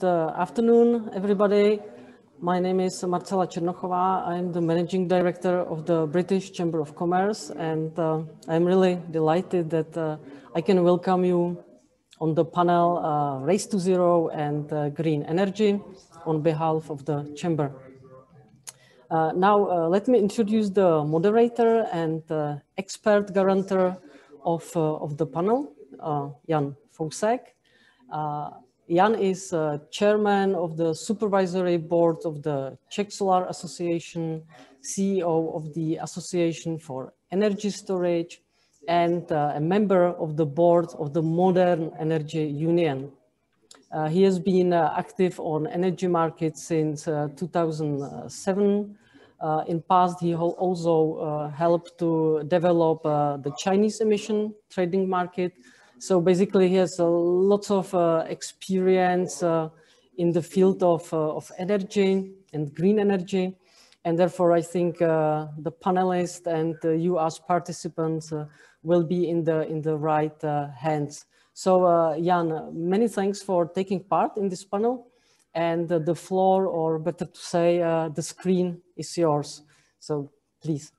Good uh, afternoon, everybody. My name is Marcela Černochová. I'm the managing director of the British Chamber of Commerce, and uh, I'm really delighted that uh, I can welcome you on the panel uh, Race to Zero and uh, Green Energy on behalf of the Chamber. Uh, now, let me introduce the moderator and expert guarantor of, of the panel, Jan Fousek. Jan is uh, chairman of the supervisory board of the Czech Solar Association, CEO of the Association for Energy Storage, and uh, a member of the board of the Modern Energy Union. Uh, he has been uh, active on energy markets since uh, 2007. Uh, in past, he also helped to develop the Chinese emission trading market, so basically, he has a lot of uh, experience uh, in the field of, uh, of energy and green energy. And therefore, I think uh, the panelists and uh, you as participants uh, will be in the, in the right hands. So Jan, many thanks for taking part in this panel. And the floor, or better to say, the screen is yours. So please.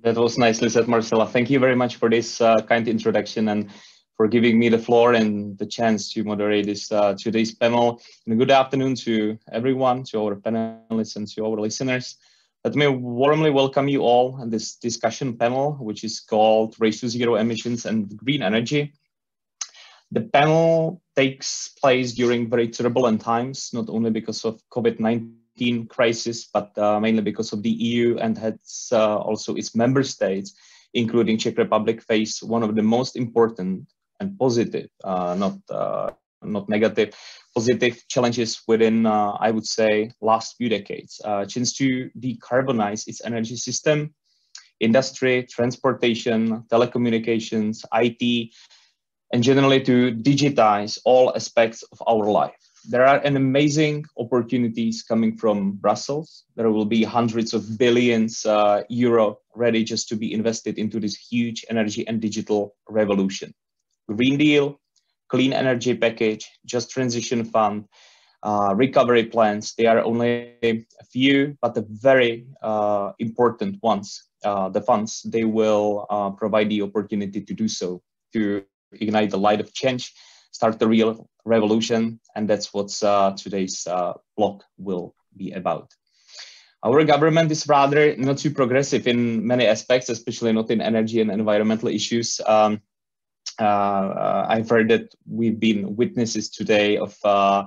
That was nicely said, Marcela. Thank you very much for this kind introduction. And for giving me the floor and the chance to moderate this uh, today's panel. And good afternoon to everyone, to our panelists and to our listeners. Let me warmly welcome you all on this discussion panel, which is called Race to Zero Emissions and Green Energy. The panel takes place during very turbulent times, not only because of COVID-19 crisis, but uh, mainly because of the EU and has uh, also its member states, including Czech Republic, face one of the most important and positive, uh, not uh, not negative, positive challenges within, uh, I would say, last few decades. since to decarbonize its energy system, industry, transportation, telecommunications, IT, and generally to digitize all aspects of our life. There are an amazing opportunities coming from Brussels. There will be hundreds of billions uh, euro ready just to be invested into this huge energy and digital revolution. Green Deal, Clean Energy Package, Just Transition Fund, uh, recovery plans. They are only a few, but the very uh, important ones. Uh, the funds, they will uh, provide the opportunity to do so, to ignite the light of change, start the real revolution, and that's what uh, today's uh, block will be about. Our government is rather not too progressive in many aspects, especially not in energy and environmental issues. Um, I've heard that we've been witnesses today of uh,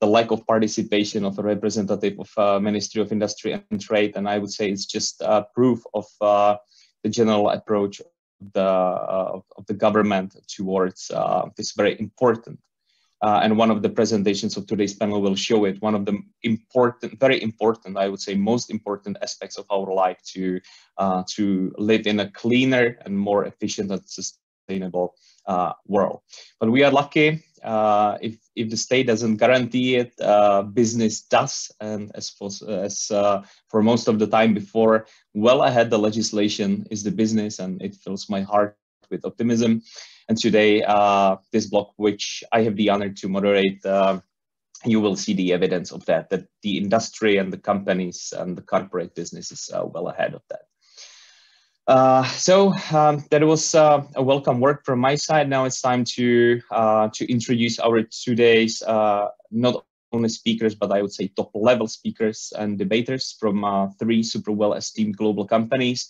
the lack of participation of a representative of uh, Ministry of Industry and Trade, and I would say it's just proof of the general approach of the, of the government towards this very important uh, and one of the presentations of today's panel will show it. One of the important, very important, I would say, most important aspects of our life to uh, to live in a cleaner and more efficient and sustainable uh, world. But we are lucky uh, if, if the state doesn't guarantee it, uh, business does. And as, for, as uh, for most of the time before, well ahead the legislation is the business and it fills my heart with optimism. And today, uh, this block, which I have the honor to moderate, uh, you will see the evidence of that, that the industry and the companies and the corporate business is well ahead of that. Uh, so um, that was uh, a welcome work from my side. Now it's time to uh, to introduce our today's uh, not only speakers, but I would say top level speakers and debaters from uh, three super well esteemed global companies,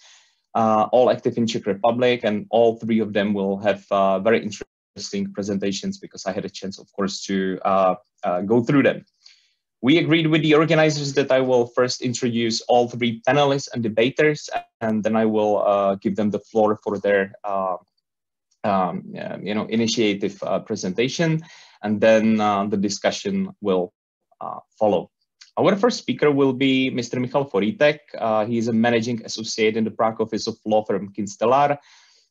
all active in Czech Republic, and all three of them will have very interesting presentations because I had a chance, of course, to go through them. We agreed with the organizers that I will first introduce all three panelists and debaters, and then I will uh, give them the floor for their uh, um, you know, initiative uh, presentation, and then uh, the discussion will uh, follow. Our first speaker will be Mr. Michal Forýtek. Uh, he is a managing associate in the Prague office of law firm Kinstellar.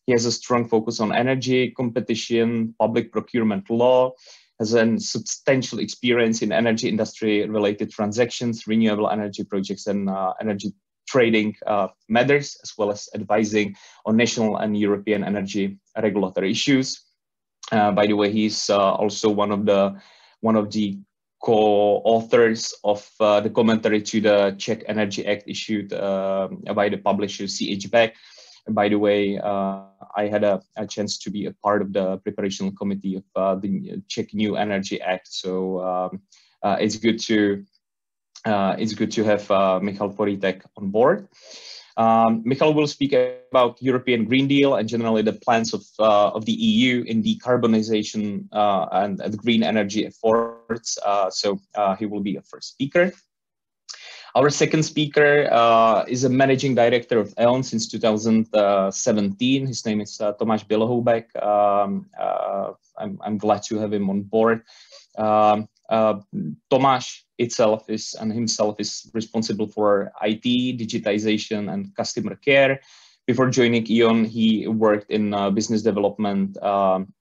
He has a strong focus on energy, competition, public procurement law, has a substantial experience in energy industry related transactions, renewable energy projects and uh, energy trading uh, matters, as well as advising on national and European energy regulatory issues. Uh, by the way, he's uh, also one of the one of the co-authors of uh, the commentary to the Czech Energy Act issued uh, by the publisher CH by the way, I had a, a, chance to be a part of the preparation committee of uh, the Czech New Energy Act. So um, uh, it's good to it's good to have Michal Forýtek on board. Um, Michal will speak about European Green Deal and generally the plans of, uh, of the EU in decarbonization uh, and, and, green energy efforts. Uh, so uh, he will be a first speaker. Our second speaker uh, is a managing director of E.ON since 2017. His name is uh, Tomáš Bělohoubek. Um, I'm, I'm, glad to have him on board. Um, Tomáš itself is and himself is responsible for IT, digitization, and customer care. Before joining E.ON, he worked in uh, business development um,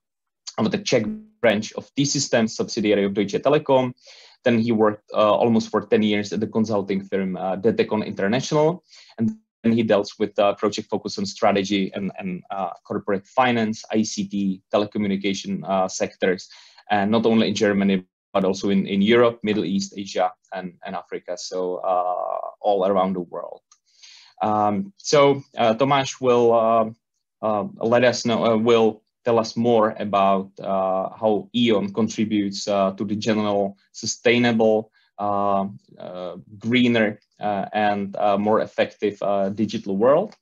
of the Czech branch of T-Systems, subsidiary of Deutsche Telekom. Then he worked uh, almost for 10 years at the consulting firm uh, Detecon International. And then he dealt with uh, project focus on strategy and, and uh, corporate finance, ICT, telecommunication uh, sectors, and not only in Germany, but also in, in Europe, Middle East, Asia, and, and Africa. So uh, all around the world. Um, so uh, Tomáš will let us know, will tell us more about uh, how E.ON contributes to the general sustainable, greener, and more effective digital world.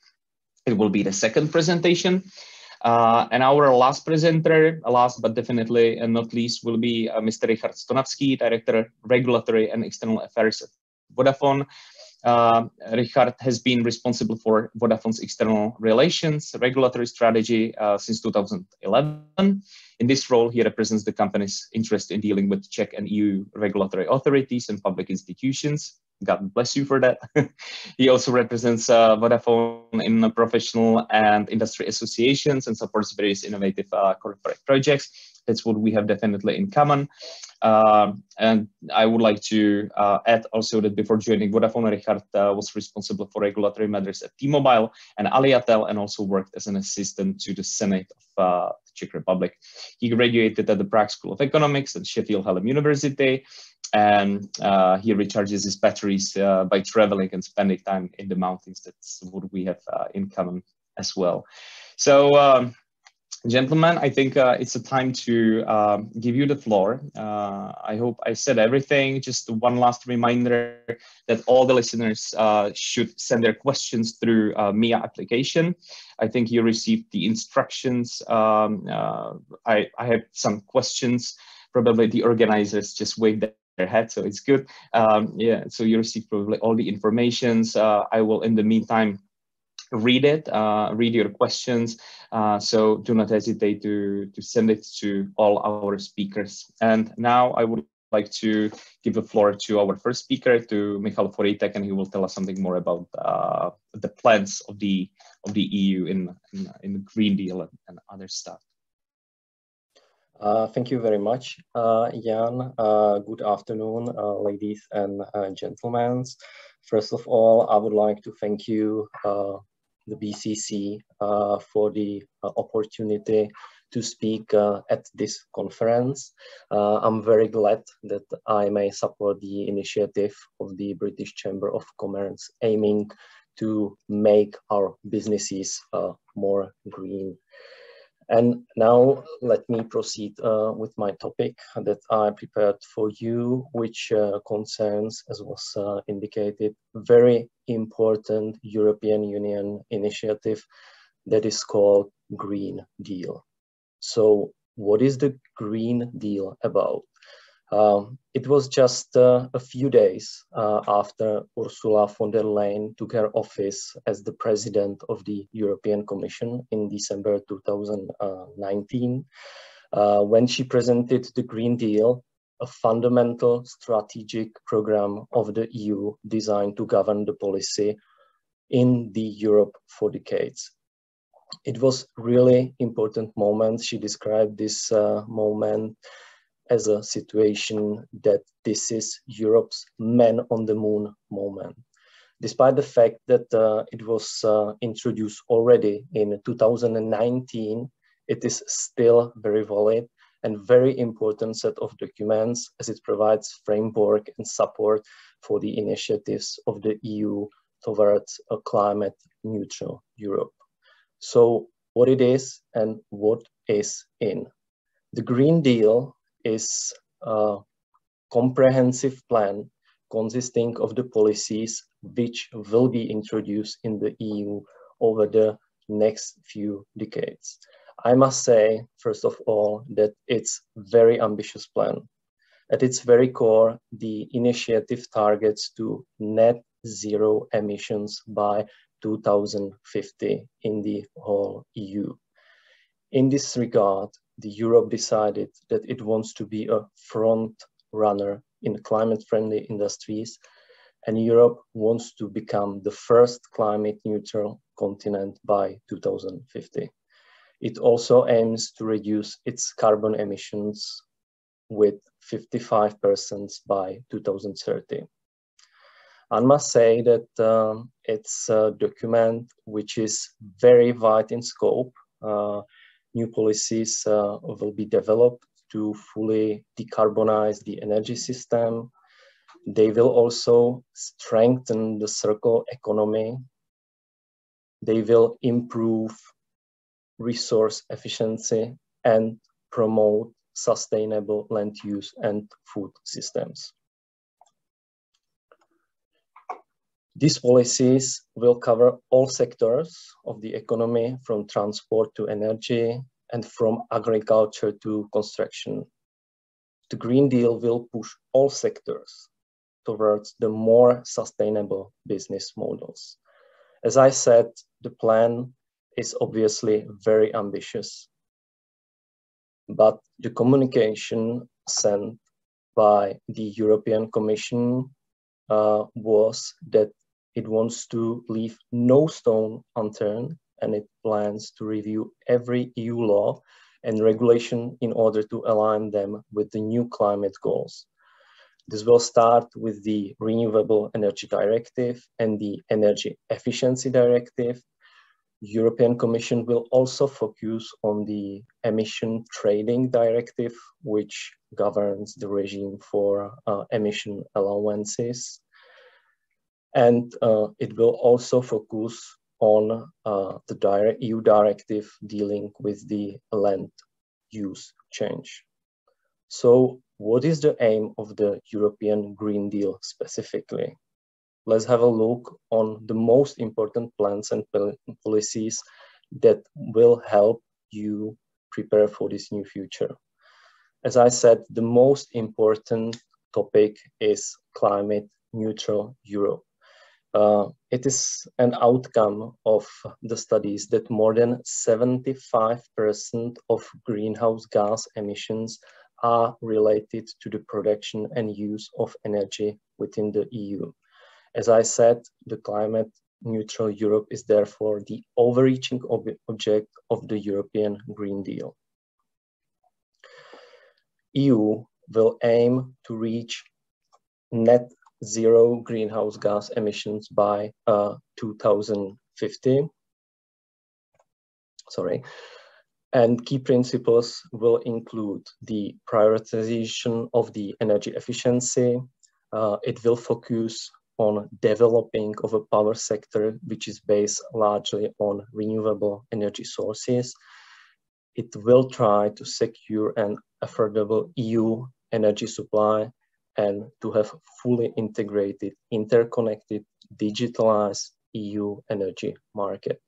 It will be the second presentation. Uh, and our last presenter, last but definitely not least, will be uh, Mr. Richard Stonavský, Director Regulatory and External Affairs at Vodafone. Uh, Richard has been responsible for Vodafone's external relations, regulatory strategy uh, since 2011. In this role, he represents the company's interest in dealing with Czech and EU regulatory authorities and public institutions. God bless you for that. he also represents uh, Vodafone in professional and industry associations and supports various innovative uh, corporate projects. That's what we have definitely in common. Uh, and I would like to uh, add also that before joining Vodafone, Richard uh, was responsible for regulatory matters at T-Mobile and Alcatel and also worked as an assistant to the Senate of uh, the Czech Republic. He graduated at the Prague School of Economics at Sheffield Hallam University and uh, he recharges his batteries uh, by traveling and spending time in the mountains. That's what we have in common as well. So, um, gentlemen, I think uh, it's a time to um, give you the floor. Uh, I hope I said everything. Just one last reminder that all the listeners uh, should send their questions through MIA application. I think you received the instructions. Um, I, I have some questions probably the organizers just waved their head, so it's good. Um, yeah, so you receive probably all the informations. Uh, I will, in the meantime, read it, uh, read your questions. Uh, so do not hesitate to, to send it to all our speakers. And now I would like to give the floor to our first speaker, to Michal Forýtek, and he will tell us something more about uh, the plans of the of the EU in in, in the Green Deal and, and other stuff. Uh, thank you very much, uh, Jan. Uh, good afternoon, uh, ladies and uh, gentlemen. First of all, I would like to thank you, uh, the BCC, uh, for the uh, opportunity to speak uh, at this conference. I'm very glad that I may support the initiative of the British Chamber of Commerce aiming to make our businesses more green. And now let me proceed uh, with my topic that I prepared for you, which uh, concerns, as was uh, indicated, very important European Union initiative that is called Green Deal. So what is the Green Deal about? Um, it was just uh, a few days uh, after Ursula von der Leyen took her office as the president of the European Commission in December 2019, uh, when she presented the Green Deal, a fundamental strategic program of the EU designed to govern the policy in the Europe for decades. It was really important moment. She described this uh, moment as a situation that this is Europe's man on the moon moment. Despite the fact that uh, it was uh, introduced already in 2019, it is still very valid and very important set of documents as it provides framework and support for the initiatives of the EU towards a climate neutral Europe. So what it is and what is in. The Green Deal is a comprehensive plan consisting of the policies which will be introduced in the EU over the next few decades. I must say, first of all, that it's very ambitious plan. At its very core, the initiative targets to net zero emissions by 2050 in the whole EU. In this regard, the Europe decided that it wants to be a front runner in climate-friendly industries, and Europe wants to become the first climate neutral continent by 2050. It also aims to reduce its carbon emissions with 55% by 2030. I must say that uh, it's a document which is very wide in scope. Uh, new policies uh, will be developed to fully decarbonize the energy system. They will also strengthen the circle economy. They will improve resource efficiency and promote sustainable land use and food systems. These policies will cover all sectors of the economy from transport to energy and from agriculture to construction. The Green Deal will push all sectors towards the more sustainable business models. As I said, the plan is obviously very ambitious, but the communication sent by the European Commission uh, was that it wants to leave no stone unturned and it plans to review every EU law and regulation in order to align them with the new climate goals. This will start with the Renewable Energy Directive and the Energy Efficiency Directive. European Commission will also focus on the Emission Trading Directive, which governs the regime for uh, emission allowances and uh, it will also focus on uh, the direct EU directive dealing with the land use change. So what is the aim of the European Green Deal specifically? Let's have a look on the most important plans and policies that will help you prepare for this new future. As I said, the most important topic is climate neutral Europe. Uh, it is an outcome of the studies that more than 75% of greenhouse gas emissions are related to the production and use of energy within the EU. As I said, the climate neutral Europe is therefore the overreaching ob object of the European Green Deal. EU will aim to reach net zero greenhouse gas emissions by uh, 2050. Sorry. And key principles will include the prioritization of the energy efficiency. Uh, it will focus on developing of a power sector which is based largely on renewable energy sources. It will try to secure an affordable EU energy supply and to have fully integrated, interconnected, digitalized EU energy market.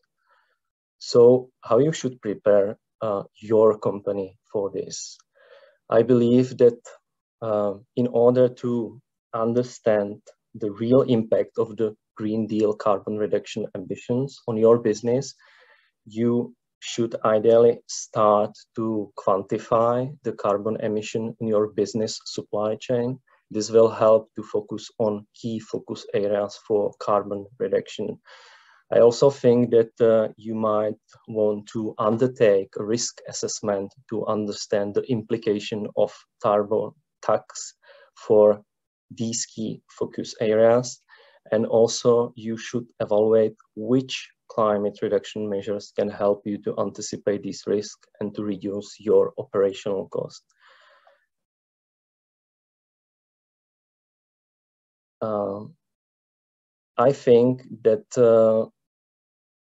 So how you should prepare uh, your company for this? I believe that uh, in order to understand the real impact of the Green Deal carbon reduction ambitions on your business, you should ideally start to quantify the carbon emission in your business supply chain this will help to focus on key focus areas for carbon reduction. I also think that uh, you might want to undertake a risk assessment to understand the implication of carbon tax for these key focus areas. And also you should evaluate which climate reduction measures can help you to anticipate this risk and to reduce your operational cost. I think that uh,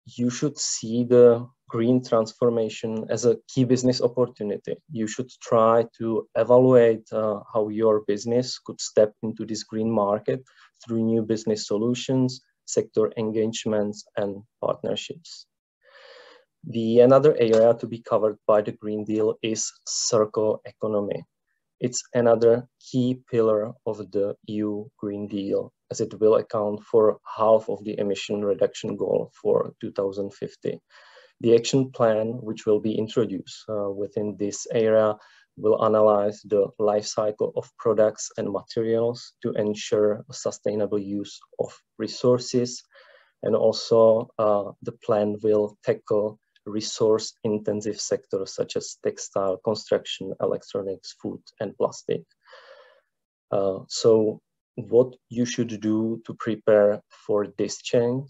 you should see the green transformation as a key business opportunity. You should try to evaluate uh, how your business could step into this green market through new business solutions, sector engagements, and partnerships. The another area to be covered by the Green Deal is circular economy. It's another key pillar of the EU Green Deal as it will account for half of the emission reduction goal for 2050. The action plan, which will be introduced uh, within this area, will analyze the life cycle of products and materials to ensure sustainable use of resources. And also uh, the plan will tackle resource intensive sectors such as textile, construction, electronics, food, and plastic. Uh, so what you should do to prepare for this change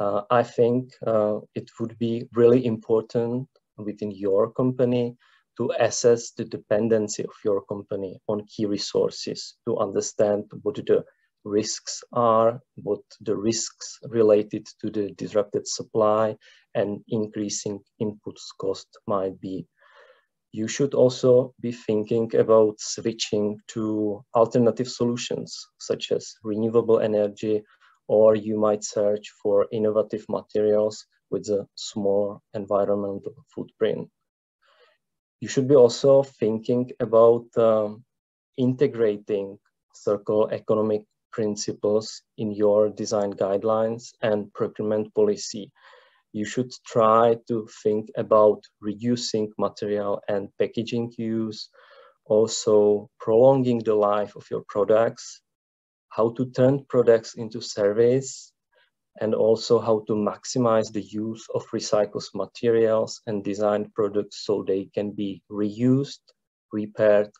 uh, I think uh, it would be really important within your company to assess the dependency of your company on key resources to understand what the risks are, what the risks related to the disrupted supply and increasing inputs cost might be. You should also be thinking about switching to alternative solutions such as renewable energy or you might search for innovative materials with a small environmental footprint. You should be also thinking about um, integrating circular economic principles in your design guidelines and procurement policy. You should try to think about reducing material and packaging use, also prolonging the life of your products how to turn products into service, and also how to maximize the use of recycled materials and design products so they can be reused, repaired,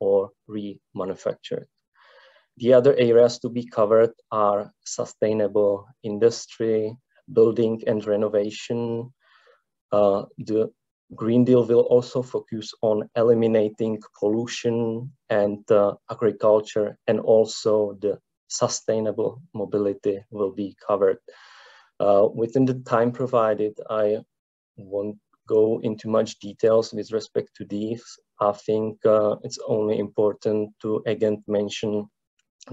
or remanufactured. The other areas to be covered are sustainable industry, building and renovation. Uh, the Green Deal will also focus on eliminating pollution and uh, agriculture and also the sustainable mobility will be covered. Uh, within the time provided, I won't go into much details with respect to these. I think uh, it's only important to again mention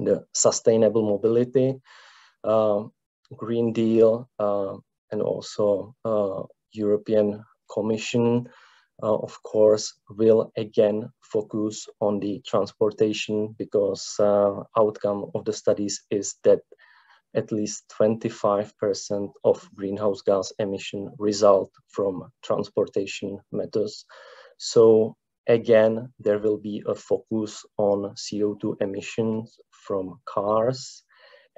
the sustainable mobility, uh, Green Deal, uh, and also uh, European Commission, uh, of course, will again focus on the transportation because uh, outcome of the studies is that at least 25% of greenhouse gas emission result from transportation methods. So again, there will be a focus on CO2 emissions from cars.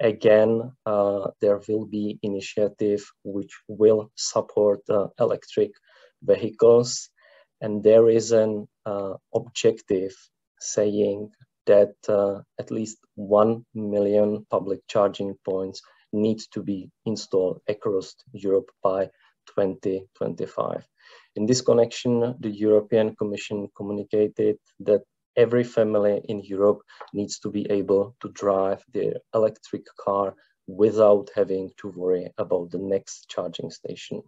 Again, uh, there will be initiative which will support uh, electric vehicles. And there is an uh, objective saying that uh, at least 1 million public charging points need to be installed across Europe by 2025. In this connection, the European Commission communicated that every family in Europe needs to be able to drive their electric car without having to worry about the next charging station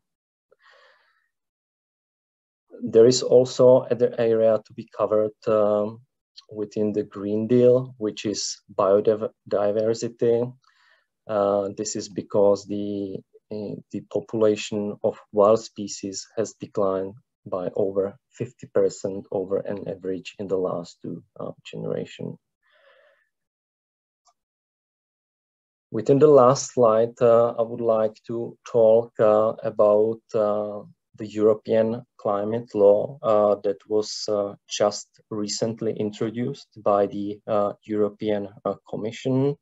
there is also other area to be covered um, within the Green Deal, which is biodiversity. Uh, this is because the, the population of wild species has declined by over 50% over an average in the last two uh, generation. Within the last slide, uh, I would like to talk uh, about uh, the European climate law uh, that was uh, just recently introduced by the uh, European uh, Commission.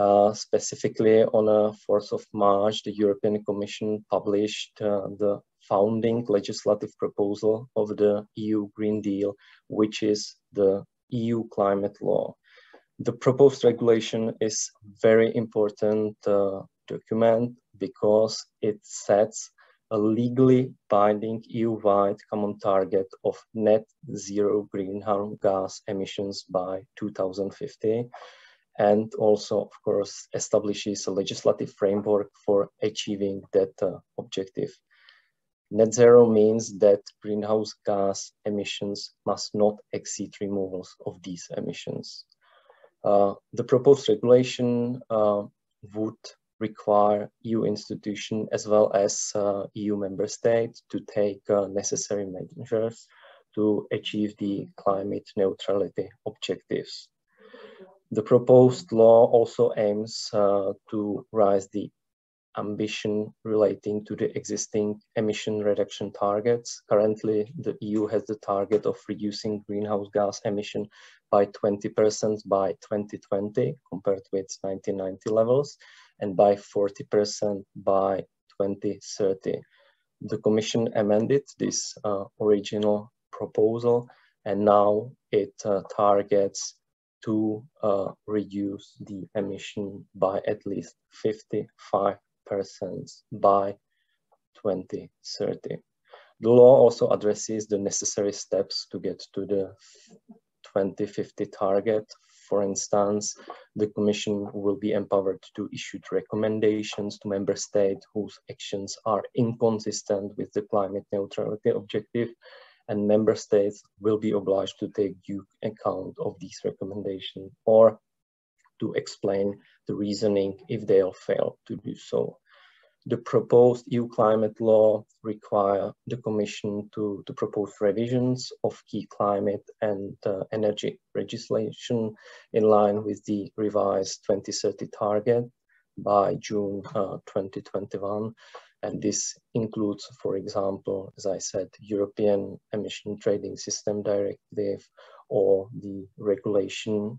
Uh, specifically on the 4th of March, the European Commission published uh, the founding legislative proposal of the EU Green Deal, which is the EU climate law. The proposed regulation is a very important document because it sets a legally binding EU-wide common target of net zero greenhouse gas emissions by 2050 and also, of course, establishes a legislative framework for achieving that uh, objective. Net zero means that greenhouse gas emissions must not exceed removals of these emissions. Uh, the proposed regulation uh, would require EU institution as well as uh, EU member states to take uh, necessary measures to achieve the climate neutrality objectives. The proposed law also aims uh, to raise the ambition relating to the existing emission reduction targets. Currently, the EU has the target of reducing greenhouse gas emission by 20% by 2020 compared with 1990 levels and by 40% by 2030. The Commission amended this uh, original proposal and now it uh, targets to uh, reduce the emission by at least 55% by 2030. The law also addresses the necessary steps to get to the 2050 target for instance, the Commission will be empowered to issue recommendations to member states whose actions are inconsistent with the climate neutrality objective and member states will be obliged to take due account of these recommendations or to explain the reasoning if they'll fail to do so the proposed EU climate law require the Commission to, to propose revisions of key climate and uh, energy legislation in line with the revised 2030 target by June uh, 2021. And this includes, for example, as I said, European Emission Trading System Directive or the regulation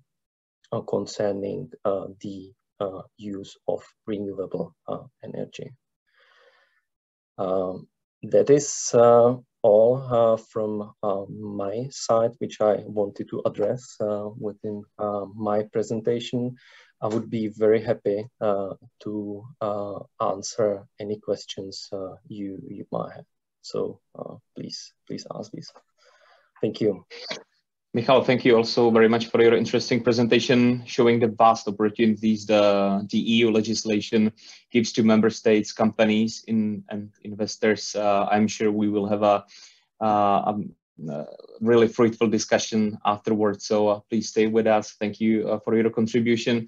uh, concerning uh, the uh, use of renewable uh, energy. Um, that is uh, all from my side, which I wanted to address within my presentation. I would be very happy uh, to uh, answer any questions uh, you you might have. So please please ask these. Thank you. Michal, thank you also very much for your interesting presentation showing the vast opportunities the, the EU legislation gives to member states, companies in, and investors. Uh, I'm sure we will have a, uh, a really fruitful discussion afterwards. So uh, please stay with us. Thank you uh, for your contribution.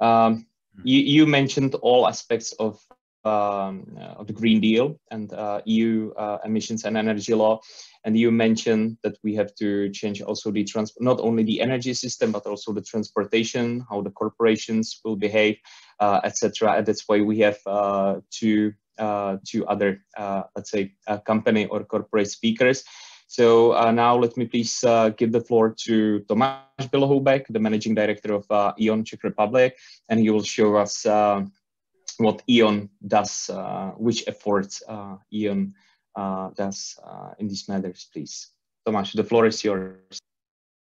Um, you, you mentioned all aspects of um, uh, of the Green Deal and uh, EU uh, emissions and energy law. And you mentioned that we have to change also the trans not only the energy system, but also the transportation, how the corporations will behave, uh, etc. And that's why we have uh, two, uh, two other, let's say, company or corporate speakers. So now let me please give the floor to Tomáš Bělohoubek, the managing director of E.ON Czech Republic, and he will show us what E.ON does, uh, which efforts uh, E.ON uh, does in these matters, please. Tomáš, the floor is yours.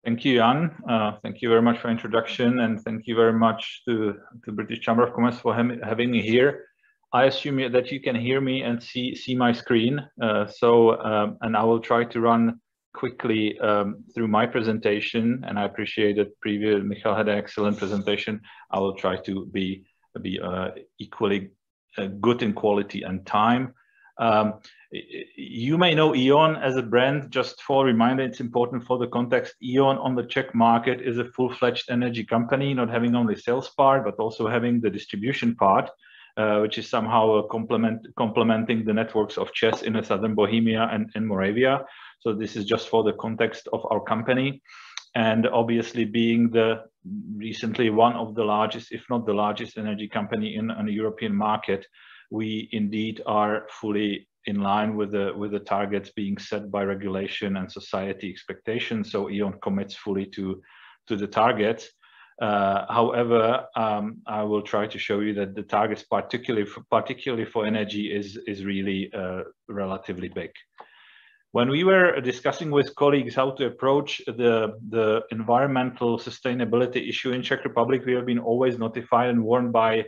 Thank you, Jan. Uh, thank you very much for introduction, and thank you very much to the British Chamber of Commerce for having me here. I assume that you can hear me and see see my screen. Uh, so, um, and I will try to run quickly um, through my presentation. And I appreciate that previous Michael had an excellent presentation. I will try to be be uh, equally uh, good in quality and time. Um, you may know E.ON as a brand. Just for a reminder, it's important for the context. E.ON on the Czech market is a full-fledged energy company, not having only sales part, but also having the distribution part, uh, which is somehow a complement, complementing the networks of ČEZ in southern Bohemia and in Moravia. So this is just for the context of our company. And obviously being the recently one of the largest, if not the largest energy company in a European market, we indeed are fully in line with the with the targets being set by regulation and society expectations. So E.ON commits fully to to the targets. Uh, however, um, I will try to show you that the targets, particularly for, particularly for energy, is is really uh, relatively big. When we were discussing with colleagues how to approach the, the environmental sustainability issue in Czech Republic, we have been always notified and warned by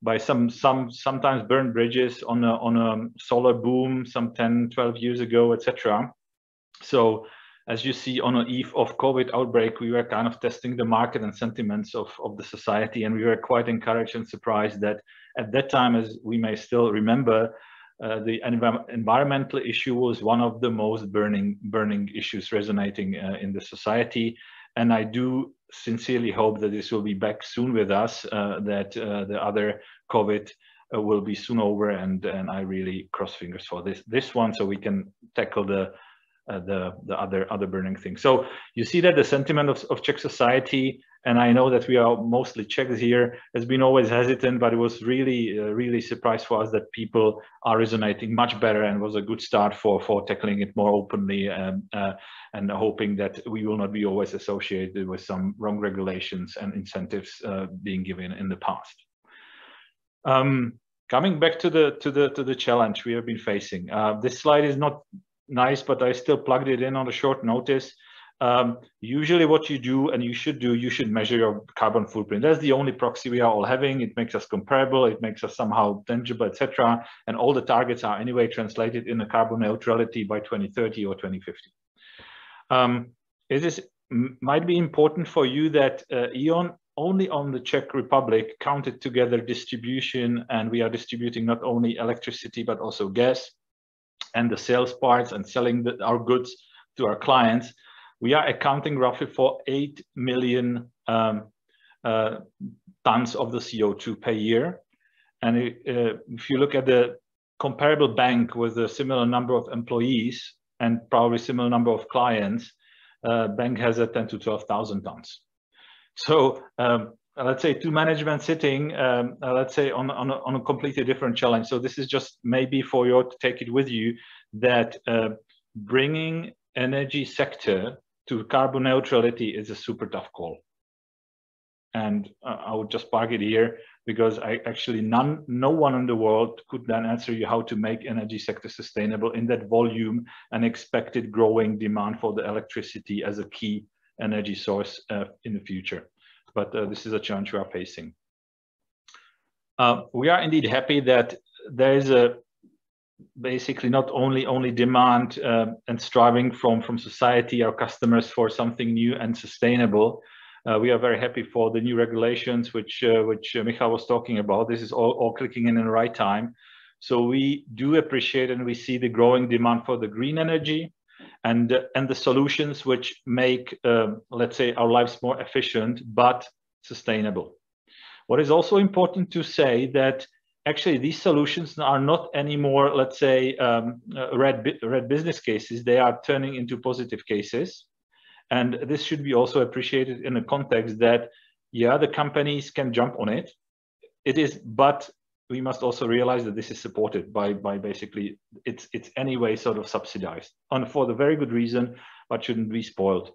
by some some sometimes burned bridges on a on a solar boom some 10 12 years ago etc so as you see on an eve of covid outbreak we were kind of testing the market and sentiments of of the society and we were quite encouraged and surprised that at that time as we may still remember uh, the env environmental issue was one of the most burning burning issues resonating uh, in the society. And I do sincerely hope that this will be back soon with us, uh, that uh, the other COVID uh, will be soon over, and and I really cross fingers for this this one so we can tackle the uh, the the other other burning things. So you see that the sentiment of, of Czech society and I know that we are mostly Czechs here, has been always hesitant, but it was really, uh, really surprised for us that people are resonating much better and was a good start for, for tackling it more openly and, uh, and hoping that we will not be always associated with some wrong regulations and incentives uh, being given in the past. Um, coming back to the, to, the, to the challenge we have been facing. Uh, this slide is not nice, but I still plugged it in on a short notice. Um, usually what you do and you should do, you should measure your carbon footprint. That's the only proxy we are all having. It makes us comparable, it makes us somehow tangible, etc. And all the targets are anyway translated in a carbon neutrality by 2030 or 2050. Um, it is might be important for you that uh, E.ON only on the Czech Republic counted together distribution and we are distributing not only electricity but also gas and the sales parts and selling the, our goods to our clients we are accounting roughly for 8 million um, uh, tons of the CO2 per year. And uh, if you look at the comparable bank with a similar number of employees and probably similar number of clients, uh, bank has a 10 to 12,000 tons. So um, let's say two management sitting, um, uh, let's say on, on a, on, a, completely different challenge. So this is just maybe for you to take it with you that uh, bringing energy sector to carbon neutrality is a super tough call. And uh, I would just park it here because I actually none, no one in the world could then answer you how to make energy sector sustainable in that volume and expected growing demand for the electricity as a key energy source uh, in the future. But uh, this is a challenge we are facing. Uh, we are indeed happy that there is a basically not only only demand uh, and striving from from society our customers for something new and sustainable. Uh, we are very happy for the new regulations which uh, which uh, Michal was talking about. This is all, all clicking in in the right time. So we do appreciate and we see the growing demand for the green energy and and the solutions which make um, let's say our lives more efficient but sustainable what is also important to say that actually these solutions are not anymore, let's say, um, uh, red, red business cases. They are turning into positive cases. And this should be also appreciated in a context that, yeah, the companies can jump on it. It is, but we must also realize that this is supported by, by basically, it's, it's anyway sort of subsidized and for the very good reason, but shouldn't be spoiled.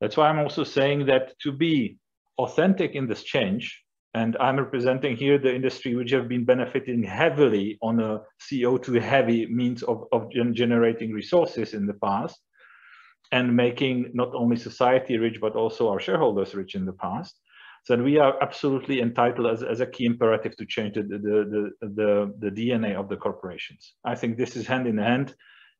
That's why I'm also saying that to be authentic in this change, and I'm representing here the industry which have been benefiting heavily on a CO2 heavy means of, of generating resources in the past and making not only society rich, but also our shareholders rich in the past. So we are absolutely entitled as, as a key imperative to change the, the, the, the, the DNA of the corporations. I think this is hand in hand.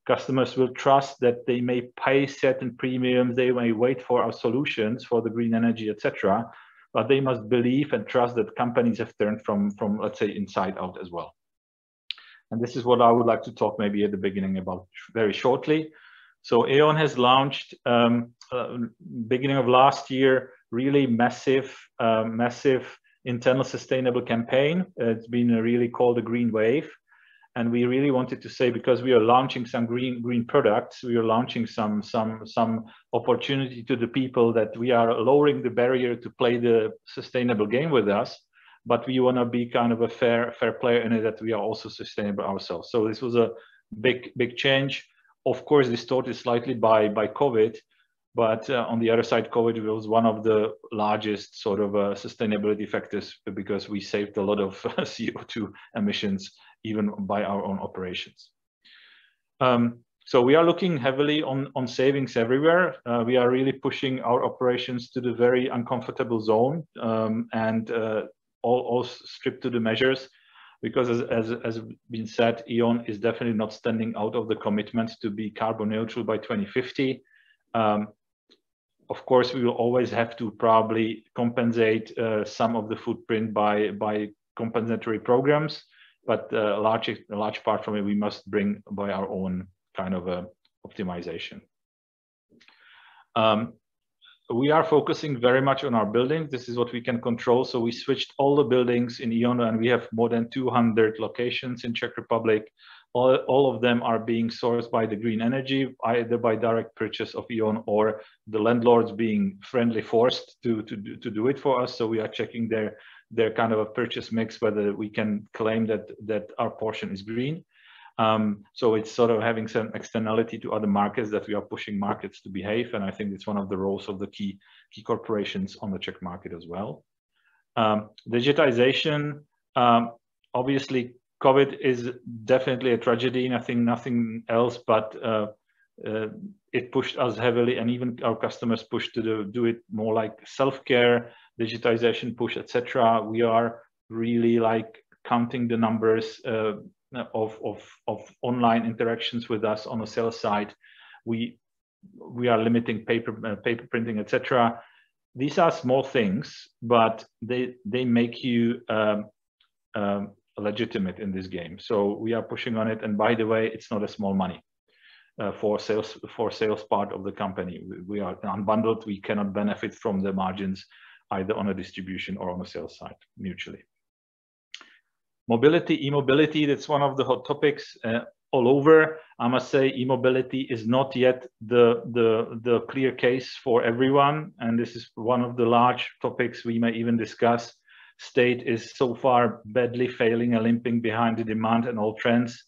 Customers will trust that they may pay certain premiums, they may wait for our solutions for the green energy, etc but they must believe and trust that companies have turned from, from let's say, inside out as well. And this is what I would like to talk maybe at the beginning about very shortly. So E.ON has launched um, uh, beginning of last year, really massive, uh, massive internal sustainable campaign. It's been really called a green wave. And we really wanted to say because we are launching some green green products we are launching some some some opportunity to the people that we are lowering the barrier to play the sustainable game with us. But we want to be kind of a fair fair player in it that we are also sustainable ourselves. So this was a big big change. Of course distorted slightly by by covid but uh, on the other side, COVID was one of the largest sort of uh, sustainability factors because we saved a lot of CO2 emissions even by our own operations. Um, so we are looking heavily on, on savings everywhere. Uh, we are really pushing our operations to the very uncomfortable zone. Um, and uh, all, all stripped to the measures because as, as, as been said, E.ON is definitely not standing out of the commitment to be carbon neutral by 2050. Um, of course, we will always have to probably compensate uh, some of the footprint by, by compensatory programs, but uh, a large, a large part from it we must bring by our own kind of a optimization. Um, we are focusing very much on our buildings. This is what we can control. So we switched all the buildings in E.ON and we have more than 200 locations in Czech Republic. All, all of them are being sourced by the green energy, either by direct purchase of E.ON or the landlords being friendly forced to, to, to do it for us. So we are checking their, their kind of a purchase mix, whether we can claim that, that our portion is green. Um, so it's sort of having some externality to other markets that we are pushing markets to behave. And I think it's one of the roles of the key, key corporations on the Czech market as well. Um, digitization, um, obviously COVID is definitely a tragedy, nothing, nothing else, but uh, uh, it pushed us heavily and even our customers pushed to do, do it more like self-care, digitization push, etc. We are really like counting the numbers, uh, of, of, of online interactions with us on the sales side. We, we are limiting paper, uh, paper printing, etc. These are small things, but they, they make you um, um, legitimate in this game. So we are pushing on it. And by the way, it's not a small money. Uh, for sales for sales part of the company. We, are unbundled. We cannot benefit from the margins either on a distribution or on a sales side mutually. Mobility, e-mobility, that's one of the hot topics uh, all over. I must say e-mobility is not yet the, the, the clear case for everyone. And this is one of the large topics we may even discuss. State is so far badly failing and limping behind the demand and all trends.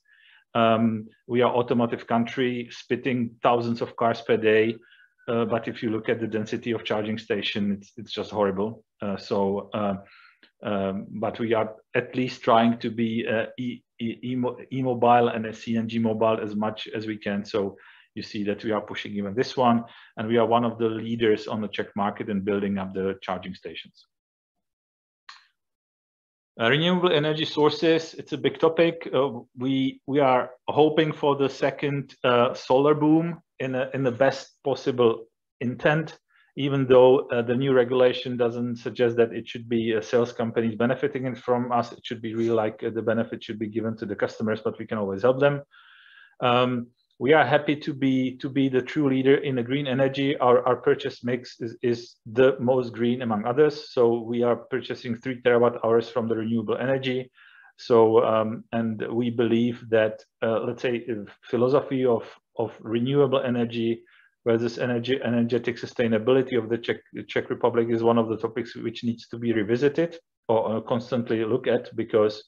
Um, we are automotive country, spitting thousands of cars per day. Uh, but if you look at the density of charging station, it's, it's just horrible. Uh, so uh, um, but we are at least trying to be uh, e, e, e-mobile and a CNG mobile as much as we can. So you see that we are pushing even this one, and we are one of the leaders on the Czech market in building up the charging stations. Uh, renewable energy sources, it's a big topic. Uh, we, we are hoping for the second uh, solar boom in, a, in the best possible intent even though uh, the new regulation doesn't suggest that it should be uh, sales companies benefiting from us, it should be real, like uh, the benefit should be given to the customers, but we can always help them. Um, we are happy to be to be the true leader in the green energy. Our, our purchase mix is, is the most green among others. So we are purchasing three terawatt hours from the renewable energy. So, um, and we believe that, uh, let's say, philosophy of, of renewable energy versus energy energetic sustainability of the Czech, Czech Republic is one of the topics which needs to be revisited or uh, constantly look at because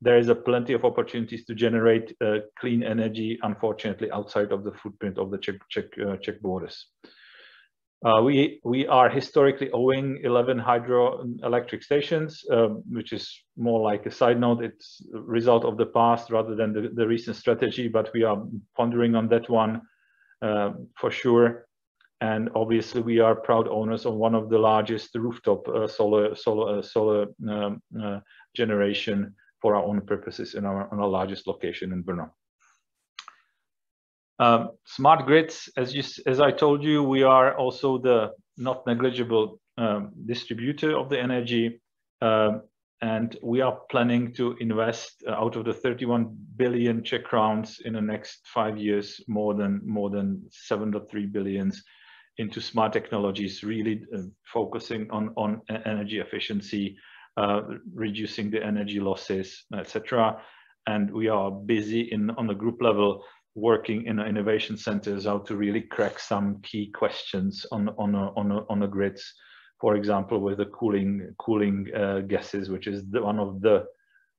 there is a plenty of opportunities to generate uh, clean energy, unfortunately, outside of the footprint of the Czech, Czech, uh, Czech borders. Uh, we, we are historically owing 11 hydroelectric stations, um, which is more like a side note. It's a result of the past rather than the, the recent strategy, but we are pondering on that one uh, for sure. And obviously, we are proud owners of one of the largest rooftop uh, solar solar uh, solar um, generation for our own purposes in our, on our largest location in Brno. Um, smart grids, as you as I told you, we are also the not negligible um, distributor of the energy. Um, and we are planning to invest uh, out of the 31 billion Czech crowns in the next five years, more than more than 7.3 billions into smart technologies, really uh, focusing on on energy efficiency, uh, reducing the energy losses, etc. And we are busy in on the group level working in innovation centers how to really crack some key questions on on on on the grids for example, with the cooling cooling uh, gases, which is the, one of the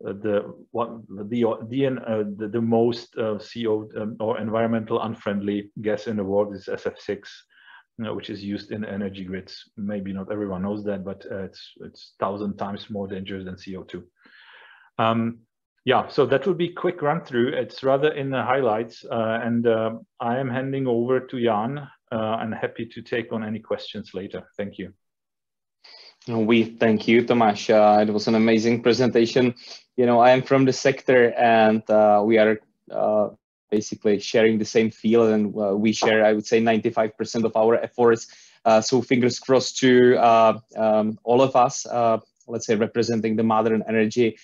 uh, the one the the, uh, the, the most uh, CO um, or environmental unfriendly gas in the world is SF6, know, which is used in energy grids. Maybe not everyone knows that, but uh, it's it's thousand times more dangerous than CO2. Um, yeah, so that would be quick run through. It's rather in the highlights, uh, and I am handing over to Jan. and happy to take on any questions later. Thank you. We thank you, Tomáš. Uh, it was an amazing presentation. You know, I am from the sector and uh, we are uh, basically sharing the same field and uh, we share, I would say, 95% of our efforts. Uh, so fingers crossed to uh, um, all of us, let's say representing the modern energy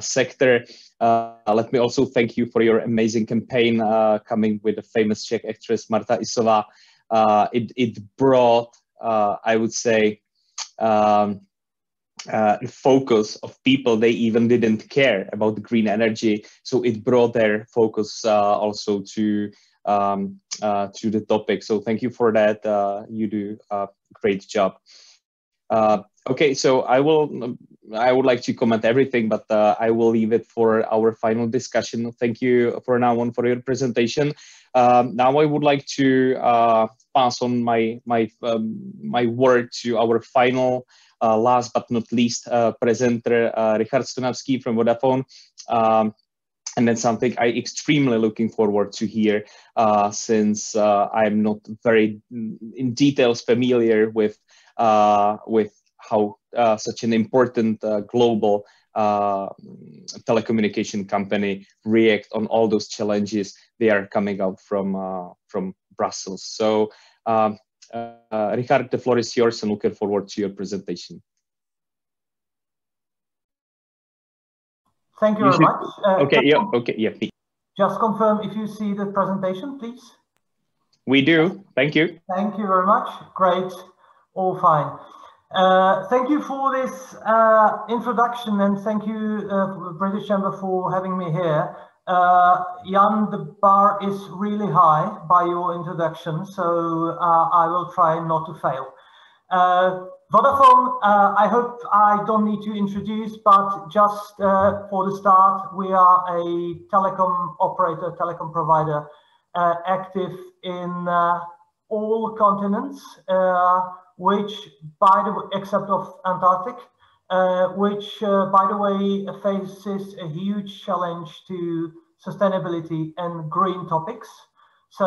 sector. let me also thank you for your amazing campaign coming with the famous Czech actress Marta Issová. it, it brought, I would say, um, uh, focus of people they even didn't care about the green energy. So it brought their focus uh, also to um, uh, to the topic. So thank you for that uh, you do a great job. Uh, okay so i will i would like to comment everything but uh, i will leave it for our final discussion. Thank you for now on for your presentation. Um, now i would like to pass on my my um, my word to our final last but not least, uh, presenter uh, Richard Stonavský from Vodafone. Um, and then something I extremely looking forward to hear uh, since uh, I'm not very in details familiar with uh, with how such an important global telecommunication company react on all those challenges they are coming out from from Brussels. So um, uh, Richard, the floor is yours and looking forward to your presentation. Thank you, you very should... much. Uh, okay, yeah, okay, yeah. Just confirm if you see the presentation, please. We do, thank you. Thank you very much, great, all fine. Uh, thank you for this uh, introduction and thank you uh, British Chamber for having me here. Uh, Jan, the bar is really high by your introduction, so uh, I will try not to fail. Uh, Vodafone, uh, I hope I don't need to introduce, but just uh, for the start, we are a telecom operator, telecom provider, uh, active in all continents, which by the except of Antarctic, uh, which, uh, by the way, faces a huge challenge to sustainability and green topics. So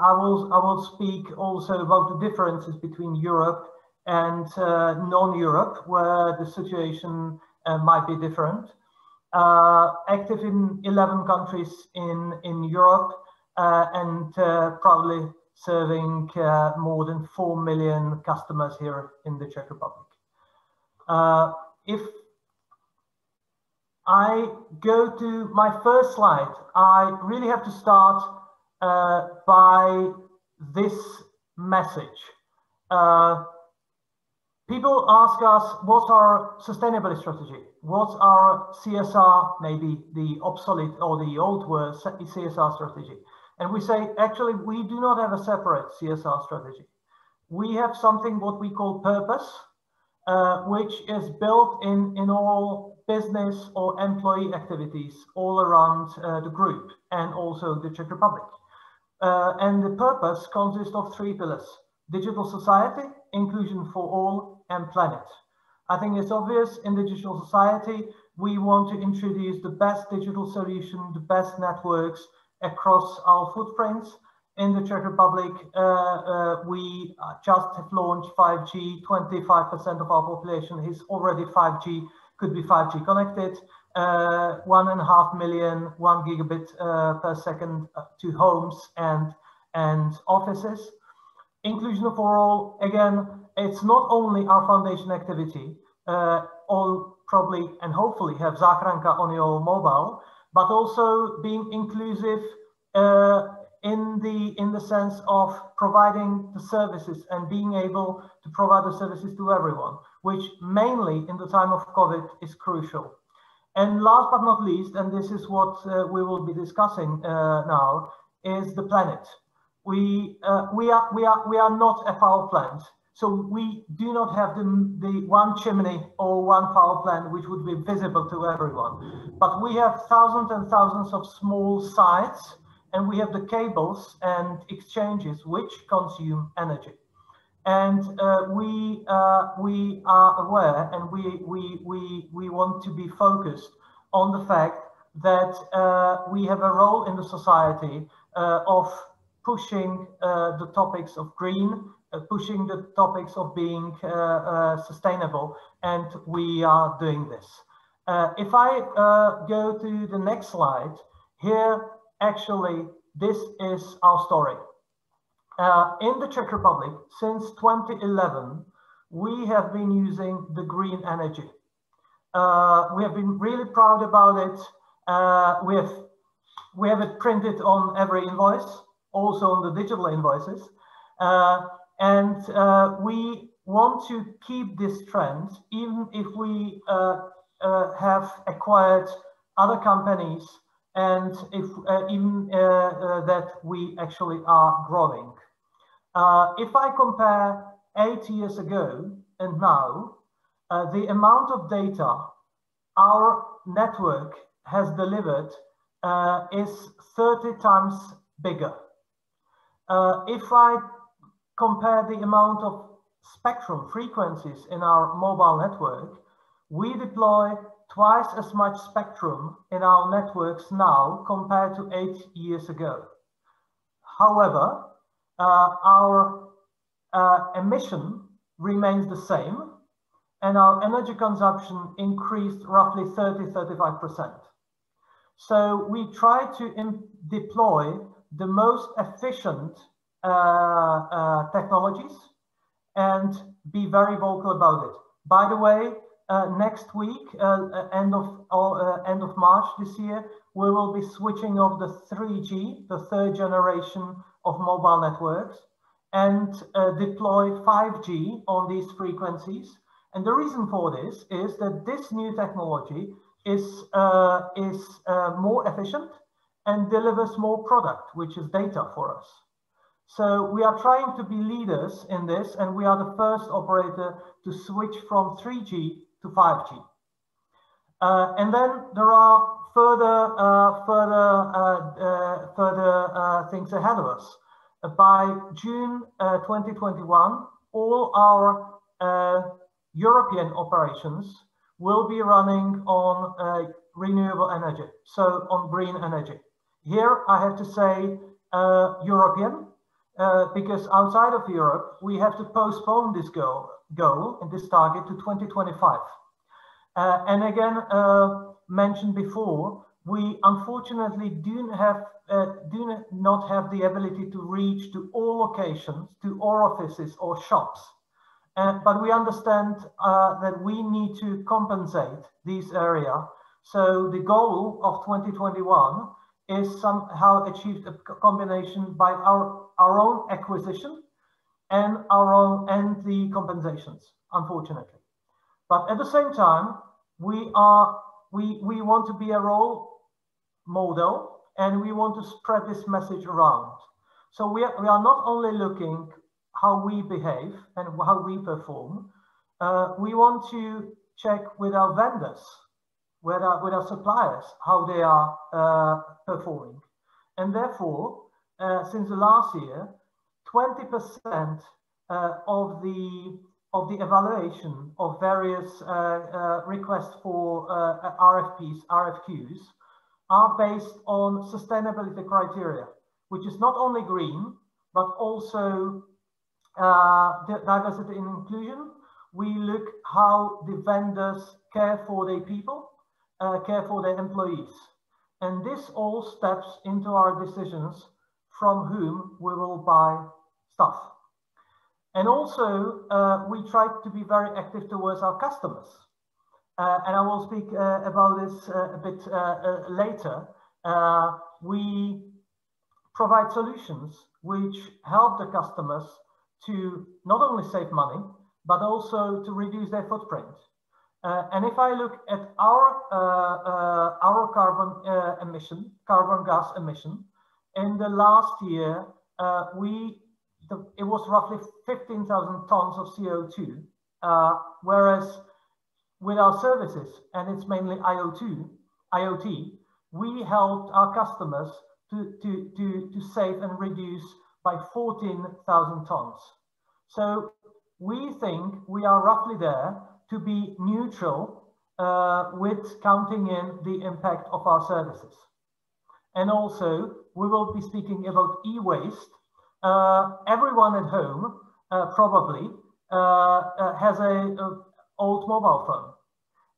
I will, I will speak also about the differences between Europe and uh, non-Europe, where the situation uh, might be different. Uh, active in 11 countries in, in Europe and probably serving more than 4 million customers here in the Czech Republic. Uh, if I go to my first slide, I really have to start uh, by this message. Uh, people ask us, what's our sustainability strategy? What's our CSR, maybe the obsolete or the old word, CSR strategy? And we say, actually, we do not have a separate CSR strategy. We have something what we call purpose, uh, which is built in, in all business or employee activities all around uh, the group and also the Czech Republic. Uh, and the purpose consists of three pillars, digital society, inclusion for all, and planet. I think it's obvious in digital society, we want to introduce the best digital solution, the best networks across our footprints, in the Czech Republic, uh, uh, we uh, just have launched 5G. 25% of our population is already 5G, could be 5G connected. Uh, one and a half million, one gigabit uh, per second to homes and, and offices. Inclusion for all, again, it's not only our foundation activity, all probably and hopefully have Záchranka on your mobile, but also being inclusive uh, in the in the sense of providing the services and being able to provide the services to everyone, which mainly in the time of COVID is crucial. And last but not least, and this is what uh, we will be discussing uh, now, is the planet. We uh, we are we are we are not a power plant, so we do not have the the one chimney or one power plant which would be visible to everyone, but we have thousands and thousands of small sites and we have the cables and exchanges which consume energy. And uh, we, uh, we are aware and we, we, we, we want to be focused on the fact that uh, we have a role in the society uh, of pushing uh, the topics of green uh, pushing the topics of being sustainable, and we are doing this. If I go to the next slide, here actually this is our story. in the Czech Republic, since 2011, we have been using the green energy. we have been really proud about it. we have we have it printed on every invoice, also on the digital invoices. Uh, and uh, we want to keep this trend, even if we uh, uh have acquired other companies and if uh, even uh, that we actually are growing. if I compare eight years ago and now, the amount of data our network has delivered uh, is 30 times bigger. Uh, if I compare the amount of spectrum frequencies in our mobile network, we deploy twice as much spectrum in our networks now compared to eight years ago. However, uh, our uh, emission remains the same and our energy consumption increased roughly 30-35%. So we try to deploy the most efficient uh, uh, technologies and be very vocal about it. By the way, next week, uh, uh end of uh, end of March this year, we will be switching off the 3G, the third generation of mobile networks, and deploy 5G on these frequencies. And the reason for this is that this new technology is, uh, is uh, more efficient and delivers more product, which is data for us. So we are trying to be leaders in this, and we are the first operator to switch from 3G to 5G. Uh, and then there are further, uh, further, uh, uh further uh, things ahead of us. by June 2021, all our European operations will be running on renewable energy, so on green energy. Here I have to say European, because outside of Europe, we have to postpone this goal, goal and this target to 2025. Uh, and again, uh, mentioned before, we unfortunately do have uh, do not have the ability to reach to all locations, to all offices or shops. Uh, but we understand uh, that we need to compensate this area. So the goal of 2021 is somehow achieved a combination by our, our own acquisition and our own and the compensations, unfortunately. But at the same time, we are we we want to be a role model and we want to spread this message around. So we are, we are not only looking how we behave and how we perform. Uh, we want to check with our vendors, with our, with our suppliers, how they are uh, performing. And therefore, uh, since the last year, 20% uh, of the of the evaluation of various uh, uh, requests for RFPs, RFQs, are based on sustainability criteria, which is not only green, but also uh, diversity and inclusion, we look how the vendors care for their people, uh, care for their employees. And this all steps into our decisions from whom we will buy stuff. And also, uh, we try to be very active towards our customers. Uh, and I will speak uh, about this uh, a bit later. we provide solutions which help the customers to not only save money, but also to reduce their footprint. Uh, and if I look at our, uh, uh, our carbon uh, emission, carbon gas emission, in the last year, uh, we the, it was roughly 15,000 tons of CO2, uh, whereas with our services, and it's mainly IoT, IoT, we helped our customers to, to, to, to save and reduce by 14,000 tons. So we think we are roughly there to be neutral uh, with counting in the impact of our services. And also, we will be speaking about e-waste. Uh, everyone at home probably has a, a old mobile phone.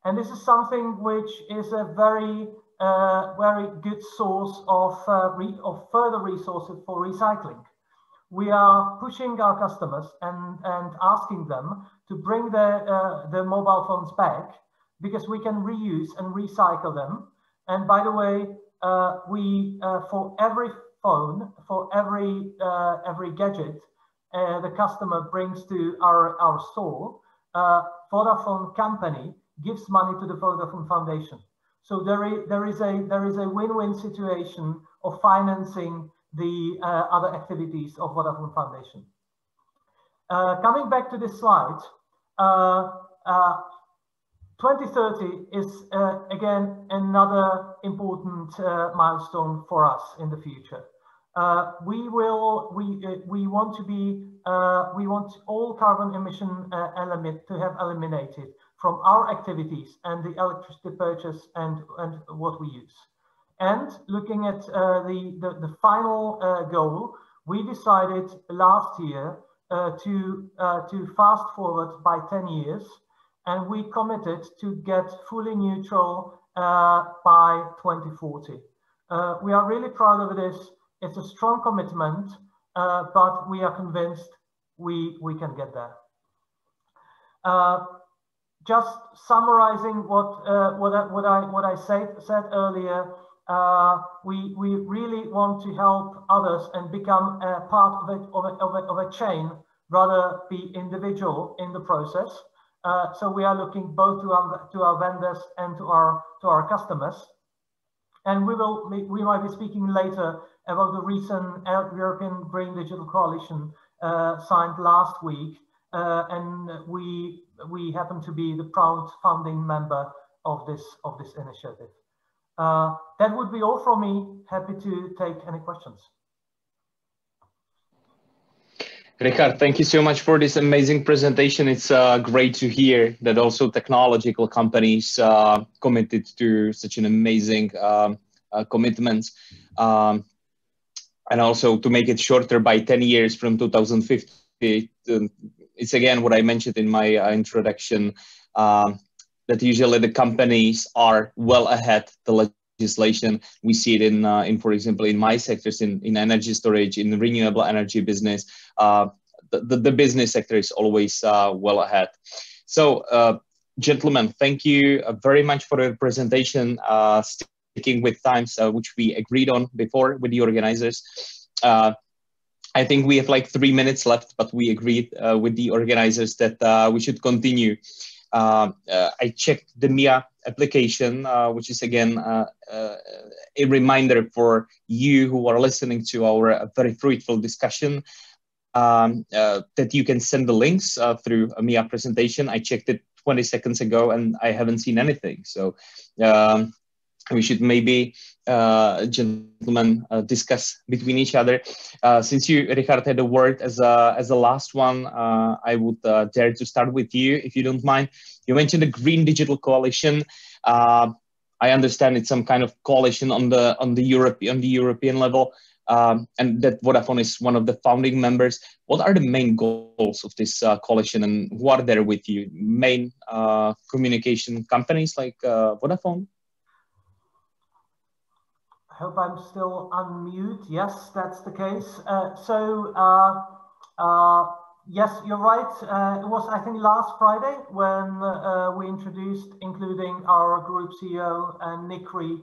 And this is something which is a very, uh, very good source of, uh, of further resources for recycling. We are pushing our customers and, and asking them to bring their, uh, their mobile phones back because we can reuse and recycle them. And by the way, uh, we, uh, for every phone, for every, uh, every gadget, the customer brings to our, our store, Vodafone company gives money to the Vodafone Foundation. So there is, there is a there is a win-win situation of financing the uh, other activities of Vodafone Foundation. Uh, coming back to this slide, uh, uh 2030 is uh, again another important uh, milestone for us in the future. we will we we want to be we want all carbon emission element to have eliminated from our activities and the electricity purchase and, and what we use. And looking at uh, the, the, the, final uh, goal, we decided last year uh, to, uh, to fast forward by 10 years, and we committed to get fully neutral uh, by 2040. Uh, we are really proud of this. It's a strong commitment, but we are convinced we, we can get there just summarizing what uh, what, I, what I what I said said earlier, uh, we we really want to help others and become a part of it of a, of a, of a chain rather be individual in the process. Uh, so we are looking both to our to our vendors and to our to our customers, and we will we might be speaking later about the recent European Green Digital Coalition uh, signed last week, uh, and we we happen to be the proud founding member of this of this initiative. Uh, that would be all from me. Happy to take any questions. Richard, thank you so much for this amazing presentation. It's uh, great to hear that also technological companies uh, committed to such an amazing um, uh, commitment. Um, and also to make it shorter by 10 years from 2050 it's again what I mentioned in my uh, introduction um, that usually the companies are well ahead the legislation. We see it in, uh, in for example, in my sectors, in, in energy storage, in the renewable energy business. Uh, the, the, the, business sector is always uh, well ahead. So, gentlemen, thank you very much for the presentation, sticking with times which we agreed on before with the organizers. I think we have like three minutes left, but we agreed uh, with the organizers that uh, we should continue. Uh, uh I checked the MIA application, uh, which is again uh, a reminder for you who are listening to our very fruitful discussion um, that you can send the links through a MIA presentation. I checked it 20 seconds ago and I haven't seen anything. So um, we should maybe uh, gentlemen uh, discuss between each other. Uh, since you, Richard, had a word as a as a last one, uh, I would uh, dare to start with you, if you don't mind. You mentioned the Green Digital Coalition. Uh, I understand it's some kind of coalition on the on the Europe on the European level, um, and that Vodafone is one of the founding members. What are the main goals of this coalition, and who are there with you? Main communication companies like Vodafone hope I'm still unmute. Yes, that's the case. Uh, so, uh, uh, yes, you're right. Uh, it was, I think, last Friday when uh, we introduced, including our group CEO, uh, Nick Read,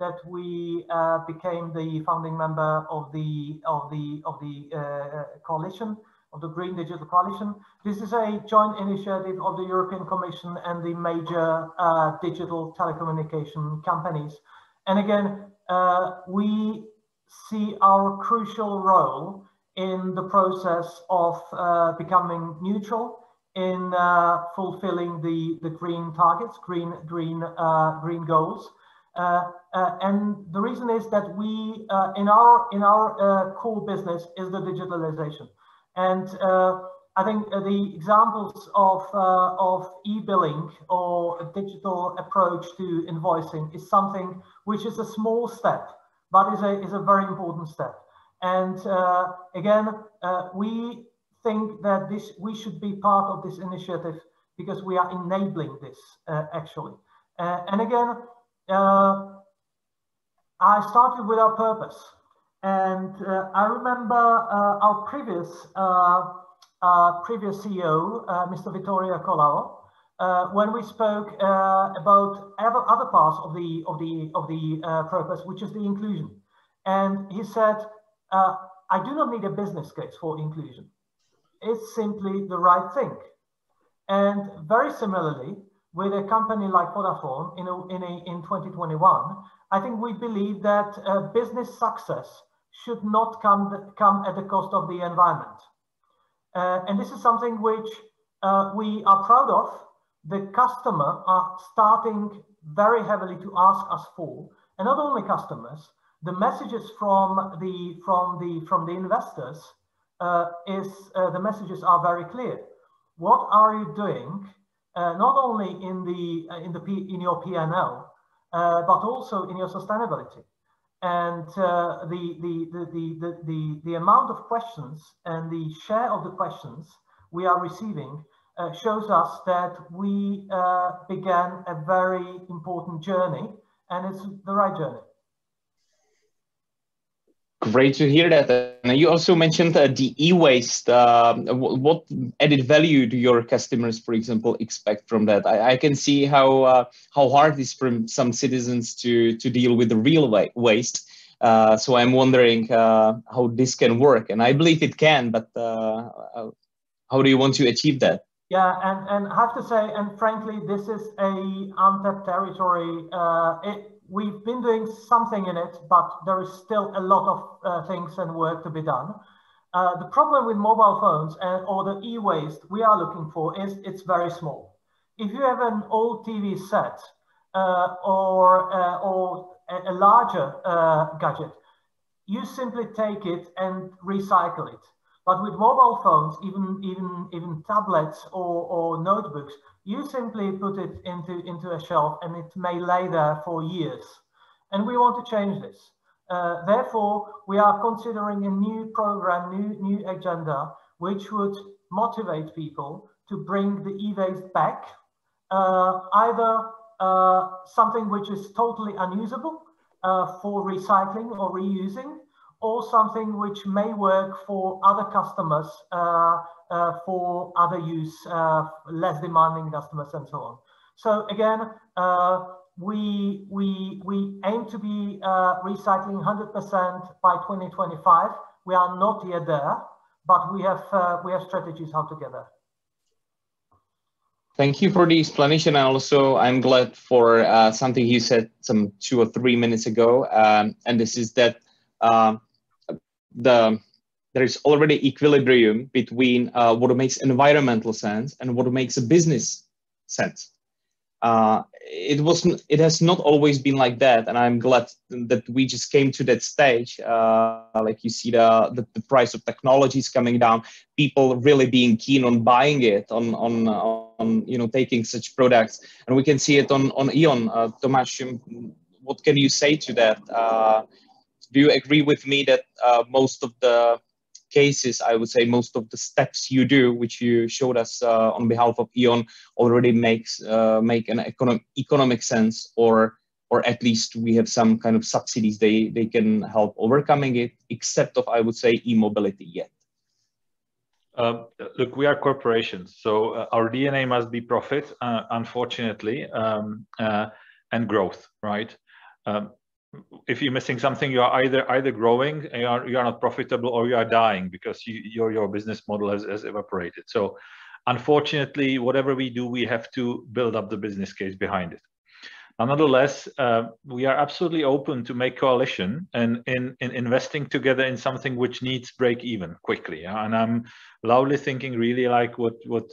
that we became the founding member of the of the of the coalition of the Green Digital Coalition. This is a joint initiative of the European Commission and the major digital telecommunication companies. And again, uh, we see our crucial role in the process of uh, becoming neutral in uh, fulfilling the, the green targets, green, green, uh, green goals. Uh, uh, and the reason is that we, in our, in our core business is the digitalization. And I think the examples of, of e-billing or a digital approach to invoicing is something which is a small step, but is a, is a very important step. And uh, again, uh, we think that this we should be part of this initiative because we are enabling this uh, actually. Uh, and again, uh, I started with our purpose. And uh, I remember uh, our previous uh, previous CEO, Mr. Vittorio Colao, when we spoke about other parts of the of the of the purpose, which is the inclusion. And he said, I do not need a business case for inclusion. It's simply the right thing. And very similarly, with a company like Vodafone in, a, in, a, in 2021, I think we believe that uh, business success should not come, come at the cost of the environment. Uh, and this is something which uh, we are proud of. The customer are starting very heavily to ask us for, and not only customers, the messages from the from the from the investors uh, is uh, the messages are very clear. What are you doing, uh, not only in the uh, in the P, in your PNL, but also in your sustainability? And uh, the, the, the, the, the, the amount of questions and the share of the questions we are receiving shows us that we began a very important journey and it's the right journey. Great to hear that. And you also mentioned uh, the e-waste. Uh, what added value do your customers, for example, expect from that? I, I can see how uh, how hard it is for some citizens to to deal with the real waste. Uh, so I'm wondering uh, how this can work, and I believe it can. But uh, how do you want to achieve that? Yeah, and and I have to say, and frankly, this is a untapped territory. It, we've been doing something in it, but there is still a lot of uh, things and work to be done. Uh, the problem with mobile phones and, or the e-waste we are looking for is it's very small. If you have an old TV set uh, or, uh, or a, a larger uh, gadget, you simply take it and recycle it. But with mobile phones, even, even, even tablets or, or notebooks, you simply put it into, into a shelf and it may lay there for years. And we want to change this. Uh, therefore, we are considering a new program, new, new agenda, which would motivate people to bring the e-waste back, uh, either uh, something which is totally unusable uh, for recycling or reusing, or something which may work for other customers uh, for other use, uh, less demanding customers and so on. So again, uh, we, we, we aim to be recycling 100% by 2025. We are not yet there, but we have, we have strategies how to get there. Thank you for the explanation. And also, I'm glad for uh, something you said some two or three minutes ago. Um, and this is that the there is already equilibrium between uh, what makes environmental sense and what makes a business sense. Uh, it was it has not always been like that, and I'm glad that we just came to that stage. Uh, like you see the, the, the price of technology is coming down, people really being keen on buying it, on on on you know taking such products, and we can see it on on E.ON. Uh, Tomáš, um, what can you say to that? Uh, do you agree with me that uh, most of the cases, I would say most of the steps you do, which you showed us uh, on behalf of E.ON, already makes uh, make an economic economic sense, or or at least we have some kind of subsidies they they can help overcoming it, except of I would say e-mobility yet. Uh, look, we are corporations, so uh, our DNA must be profit, uh, unfortunately, um, uh, and growth, right? Um, if you're missing something, you are either either growing, you are you are not profitable, or you are dying because you, your your business model has, has evaporated. So, unfortunately, whatever we do, we have to build up the business case behind it. Nonetheless, uh, we are absolutely open to make coalition and in, in investing together in something which needs break even quickly. And I'm loudly thinking really like what what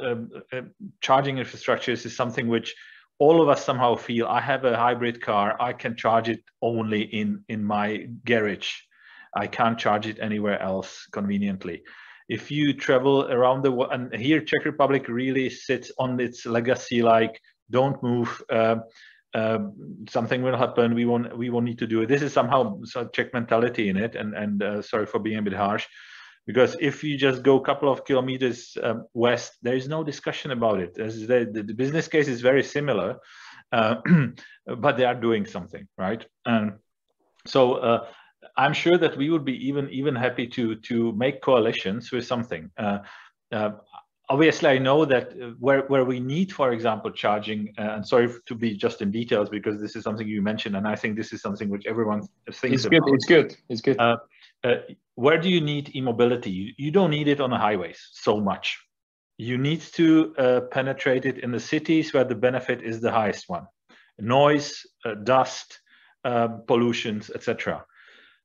uh, uh, charging infrastructure is, is something which all of us somehow feel I have a hybrid car, I can charge it only in, in my garage. I can't charge it anywhere else conveniently. If you travel around the world, and here Czech Republic really sits on its legacy, like don't move, uh, uh, something will happen. We won't. We won't need to do it. This is somehow Czech mentality in it. And and uh, sorry for being a bit harsh, Because if you just go a couple of kilometers um, west, there is no discussion about it. The, the, the, business case is very similar, uh, but they are doing something, right? And so uh, I'm sure that we would be even even happy to to make coalitions with something. Uh, uh, obviously, I know that uh, where where we need, for example, charging. Uh, and sorry to be just in details because this is something you mentioned, and I think this is something which everyone thinks it's about. Good, it's good. It's good. Uh, where do you need e-mobility? You, you, don't need it on the highways so much. You need to uh, penetrate it in the cities where the benefit is the highest one. Noise, uh, dust, um, pollutions, etc.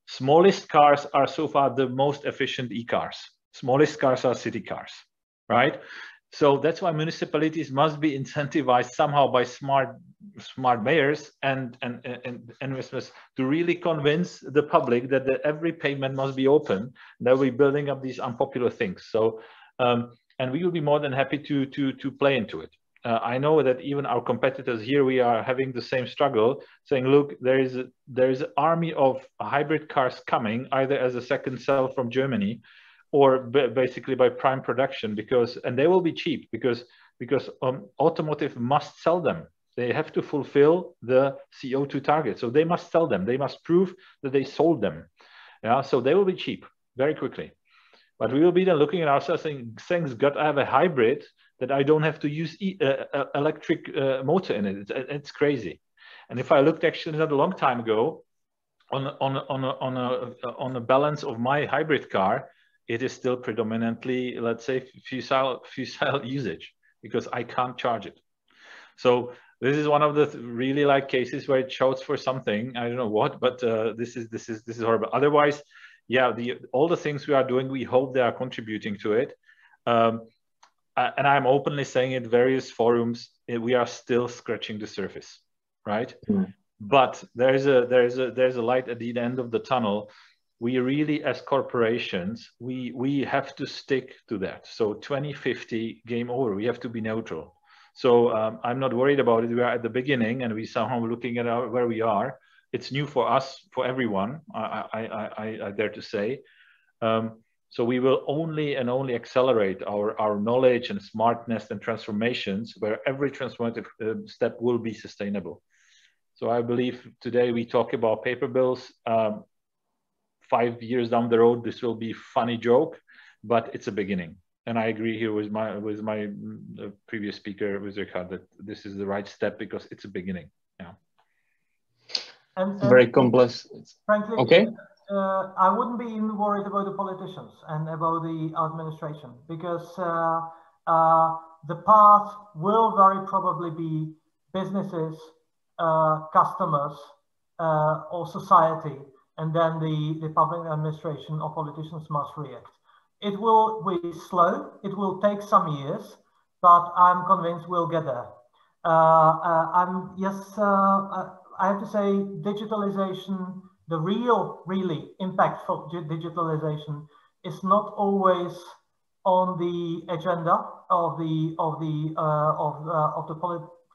Smallest cars are so far the most efficient e-cars. Smallest cars are city cars, right? So that's why municipalities must be incentivized somehow by smart smart mayors and and and investors to really convince the public that the, every payment must be open. That we're building up these unpopular things. So um, and we will be more than happy to to to play into it uh, I know that even our competitors here, we are having the same struggle, saying, look, there is a, there is an army of hybrid cars coming, either as a second cell from Germany, or basically by prime production, because and they will be cheap because because um, automotive must sell them. They have to fulfill the CO2 target, so they must sell them. They must prove that they sold them. Yeah, so they will be cheap very quickly. But we will be then looking at ourselves saying, thanks God, I have a hybrid that I don't have to use e uh, uh, electric uh, motor in it. It's, it's, crazy. And if I looked actually not a long time ago on on on a, on a on a balance of my hybrid car, it is still predominantly let's say fusel fusel usage because I can't charge it. So this is one of the really like cases where it shouts for something. I don't know what, but uh, this is this is this is horrible. Otherwise, yeah, the all the things we are doing, we hope they are contributing to it. Um, uh, and I'm openly saying in various forums, eh, we are still scratching the surface, right? Mm. But there's a there's a there's a light at the end of the tunnel. We really, as corporations, we we have to stick to that. So 2050, game over. We have to be neutral. So um, I'm not worried about it. We are at the beginning, and we somehow looking at our, where we are. It's new for us, for everyone. I I I, I dare to say. Um, so we will only and only accelerate our, our knowledge and smartness and transformations where every transformative uh, step will be sustainable. So I believe today we talk about paper bills. Um, five years down the road, this will be funny joke, but it's a beginning. And I agree here with my with my uh, previous speaker, with Richard, that this is the right step because it's a beginning. Yeah. And, and Very complex. Frankly, okay uh, I wouldn't be even worried about the politicians and about the administration because uh, uh, the path will very probably be businesses, uh, customers, uh, or society, and then the, the public administration or politicians must react. It will be slow, it will take some years, but I'm convinced we'll get there. Uh, I'm, yes, I have to say digitalization the real, really impactful digitalization is not always on the agenda of the of the uh, of uh, of the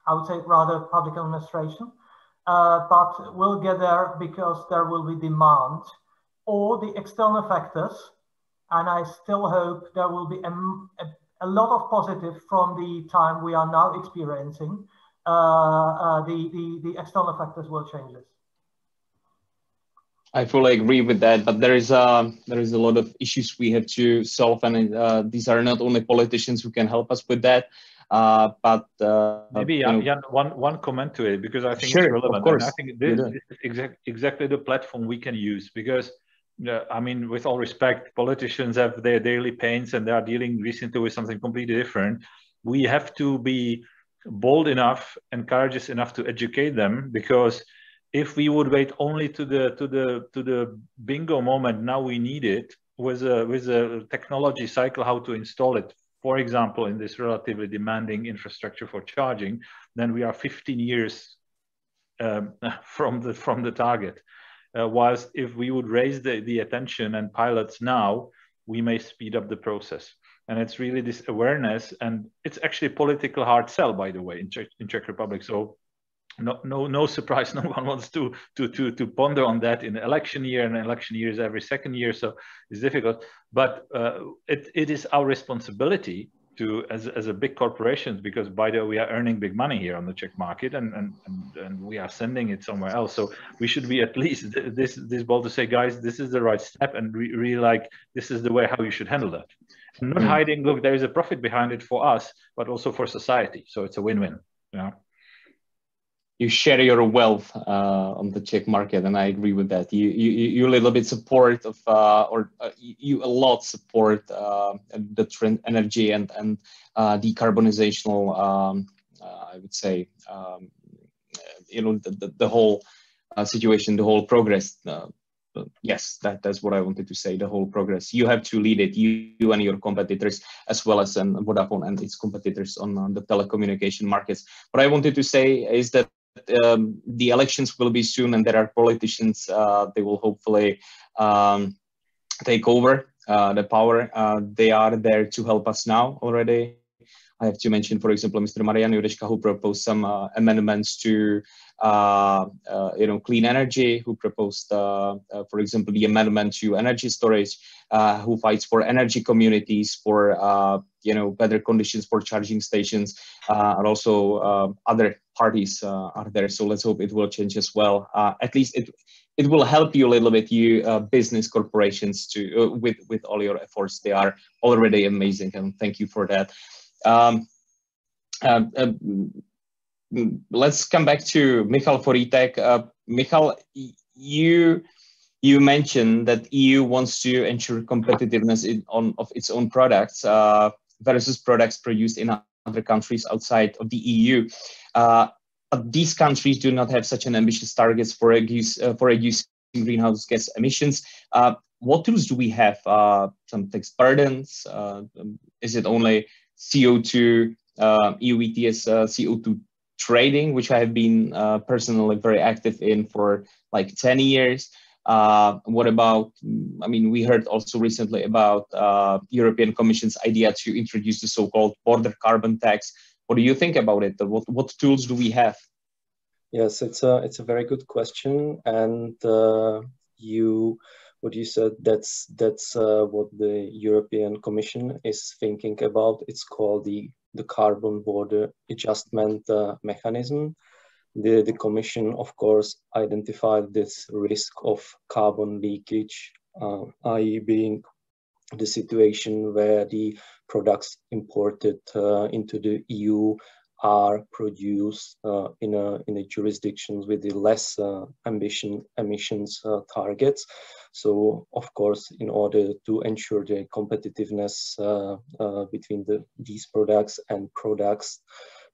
I would say rather public administration, uh, but we'll get there because there will be demand or the external factors, and I still hope there will be a, a, a lot of positive from the time we are now experiencing. Uh, uh, the, the the external factors will change this. I fully agree with that, but there is a there is a lot of issues we have to solve, and uh, these are not only politicians who can help us with that. Uh, but uh, maybe one one comment to it because I think sure, it's relevant. Of course. And I think this, this is exact, exactly the platform we can use because uh, I mean, with all respect, politicians have their daily pains and they are dealing recently with something completely different. We have to be bold enough and courageous enough to educate them because if we would wait only to the to the to the bingo moment now we need it with a with a technology cycle how to install it. For example in this relatively demanding infrastructure for charging then we are 15 years um, from the from the target. Uh, whilst if we would raise the, the attention and pilots now we may speed up the process. And it's really this awareness and it's actually political hard sell by the way in czech, in czech republic. So no, no, no surprise. No one wants to to to to ponder on that in election year, and election year is every second year, so it's difficult. But uh, it it is our responsibility to as as a big corporation because by the way we are earning big money here on the Czech market, and and and, and we are sending it somewhere else. So we should be at least this this bold to say, guys, this is the right step, and re really like this is the way how you should handle that. And not mm. hiding. Look, there is a profit behind it for us, but also for society. So it's a win-win. Yeah you share your wealth uh, on the Czech market, and I agree with that. You you you a little bit support of uh, or uh, you a lot support uh, the trend energy and and uh, decarbonizational. Um, uh, I would say um, you know the, the, the whole situation, the whole progress. yes, that, that's what I wanted to say. The whole progress. You have to lead it. You, you and your competitors, as well as um, Vodafone and its competitors on, on the telecommunication markets. What I wanted to say is that um, the elections will be soon and there are politicians, uh, they will hopefully um, take over uh, the power. Uh, they are there to help us now already. I have to mention, for example, Mr. Marian Jurečka, who proposed some uh, amendments to, uh, uh, you know, clean energy, who proposed, for example, the amendment to energy storage, who fights for energy communities, for, you know, better conditions for charging stations, and also other parties are there. So let's hope it will change as well. at least it it will help you a little bit, you uh, business corporations, to uh, with with all your efforts. They are already amazing, and thank you for that. Um, uh, uh, let's come back to Michal Forýtek. Uh, Michal, you you mentioned that EU wants to ensure competitiveness in, on of its own products uh, versus products produced in other countries outside of the EU. Uh, but these countries do not have such an ambitious targets for reduce, uh, for reducing greenhouse gas emissions. Uh, what tools do we have? Uh, some tax burdens? is it only CO2, uh, EU ETS uh, CO2 trading, which I have been uh, personally very active in for like 10 years. Uh, what about, I mean, we heard also recently about uh, European Commission's idea to introduce the so-called border carbon tax. What do you think about it? What, what tools do we have? Yes, it's a, it's a very good question. And uh, you what you said that's that's uh, what the European Commission is thinking about. It's called the the carbon border adjustment uh, mechanism. The, the Commission, of course, identified this risk of carbon leakage, uh, i.e. being the situation where the products imported uh, into the EU are produced uh, in a in a jurisdictions with the less uh, ambition emissions uh, targets. So of course, in order to ensure the competitiveness uh, uh, between the these products and products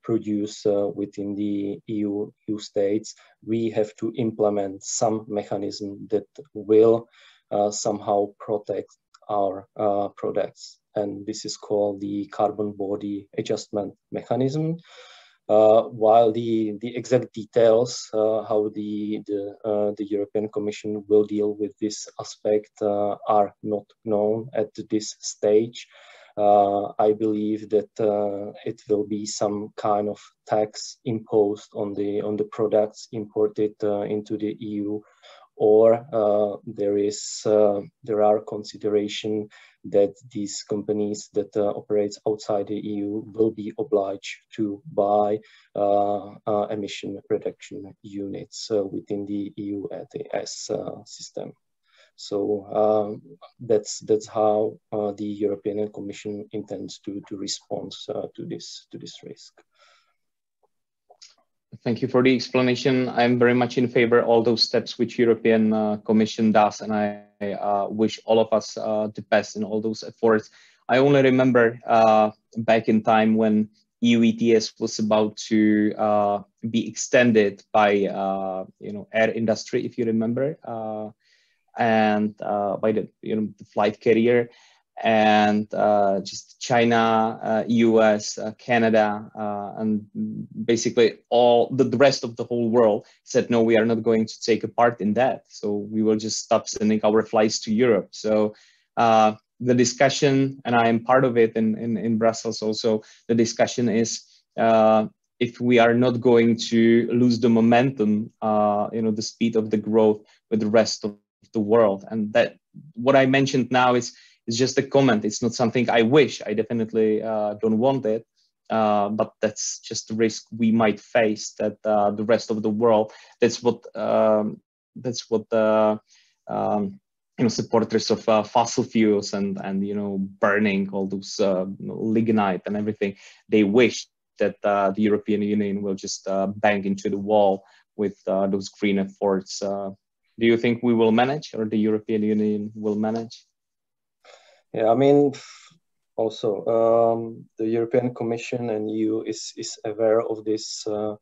produced uh, within the EU, EU states, we have to implement some mechanism that will somehow protect our products and this is called the carbon border adjustment mechanism. Uh, while the, the exact details, uh, how the, the, uh, the European Commission will deal with this aspect uh, are not known at this stage. Uh, I believe that uh, it will be some kind of tax imposed on the on the products imported into the EU or there is there are consideration that these companies that uh, operates outside the EU will be obliged to buy uh, uh, emission reduction units uh, within the EU ETS system. So um, that's that's how the European Commission intends to to respond to this to this risk. Thank you for the explanation. I'm very much in favor all those steps which European uh, Commission does, and I uh, wish all of us uh, the best in all those efforts. I only remember uh, back in time when EU ETS was about to uh, be extended by uh, you know air industry, if you remember, and by the you know the flight carrier and uh, just China, uh, US, uh, Canada, uh, and basically all the, the, rest of the whole world said, no, we are not going to take a part in that. So we will just stop sending our flights to Europe. So uh, the discussion, and I am part of it in, in, in Brussels also, the discussion is, uh, if we are not going to lose the momentum, you know, the speed of the growth with the rest of the world. And that what I mentioned now is is just a comment. It's not something I wish. I definitely uh, don't want it. Uh, but that's just the risk we might face that uh, the rest of the world that's what um, that's what the um, you know supporters of uh, fossil fuels and and you know burning all those uh, lignite and everything they wish that uh, the European Union will just bang into the wall with those green efforts. do you think we will manage, or the European Union will manage? Yeah, I mean, also um, the European Commission and EU is is aware of this uh,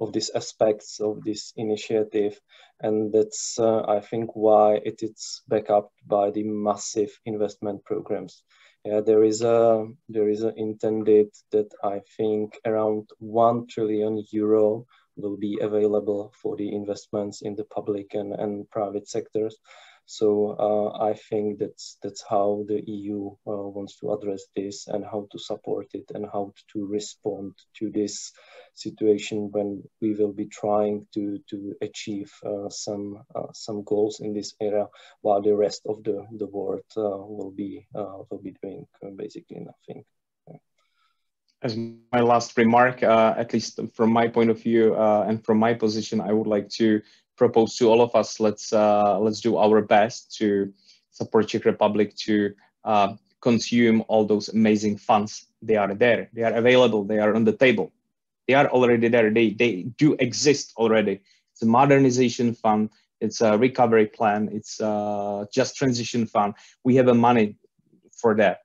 of these aspects of this initiative, and that's uh, I think why it is backed up by the massive investment programs. Yeah, there is a there is a intended that I think around one trillion euro will be available for the investments in the public and, and private sectors. So uh, I think that's that's how the EU uh, wants to address this and how to support it and how to respond to this situation when we will be trying to to achieve uh, some uh, some goals in this area while the rest of the the world uh, will be uh, will be doing basically nothing. As my last remark, at least from my point of view and from my position, I would like to propose to all of us, let's uh, let's do our best to support Czech Republic to uh, consume all those amazing funds. They are there. They are available. They are on the table. They are already there. They they do exist already. It's a modernization fund. It's a recovery plan. It's a just transition fund. We have a money for that.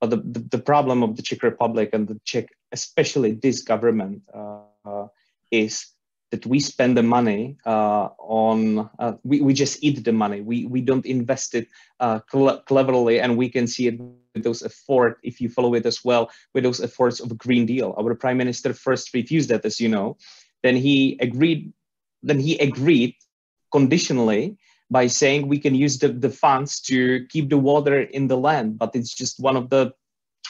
But the, the, the problem of the Czech Republic and the Czech, especially this government, uh, is that we spend the money uh, on uh, we, we just eat the money. We we don't invest it uh, cl cleverly and we can see it with those efforts if you follow it as well with those efforts of green deal. Our prime minister first refused that as you know. Then he agreed then he agreed conditionally by saying we can use the, the funds to keep the water in the land but it's just one of the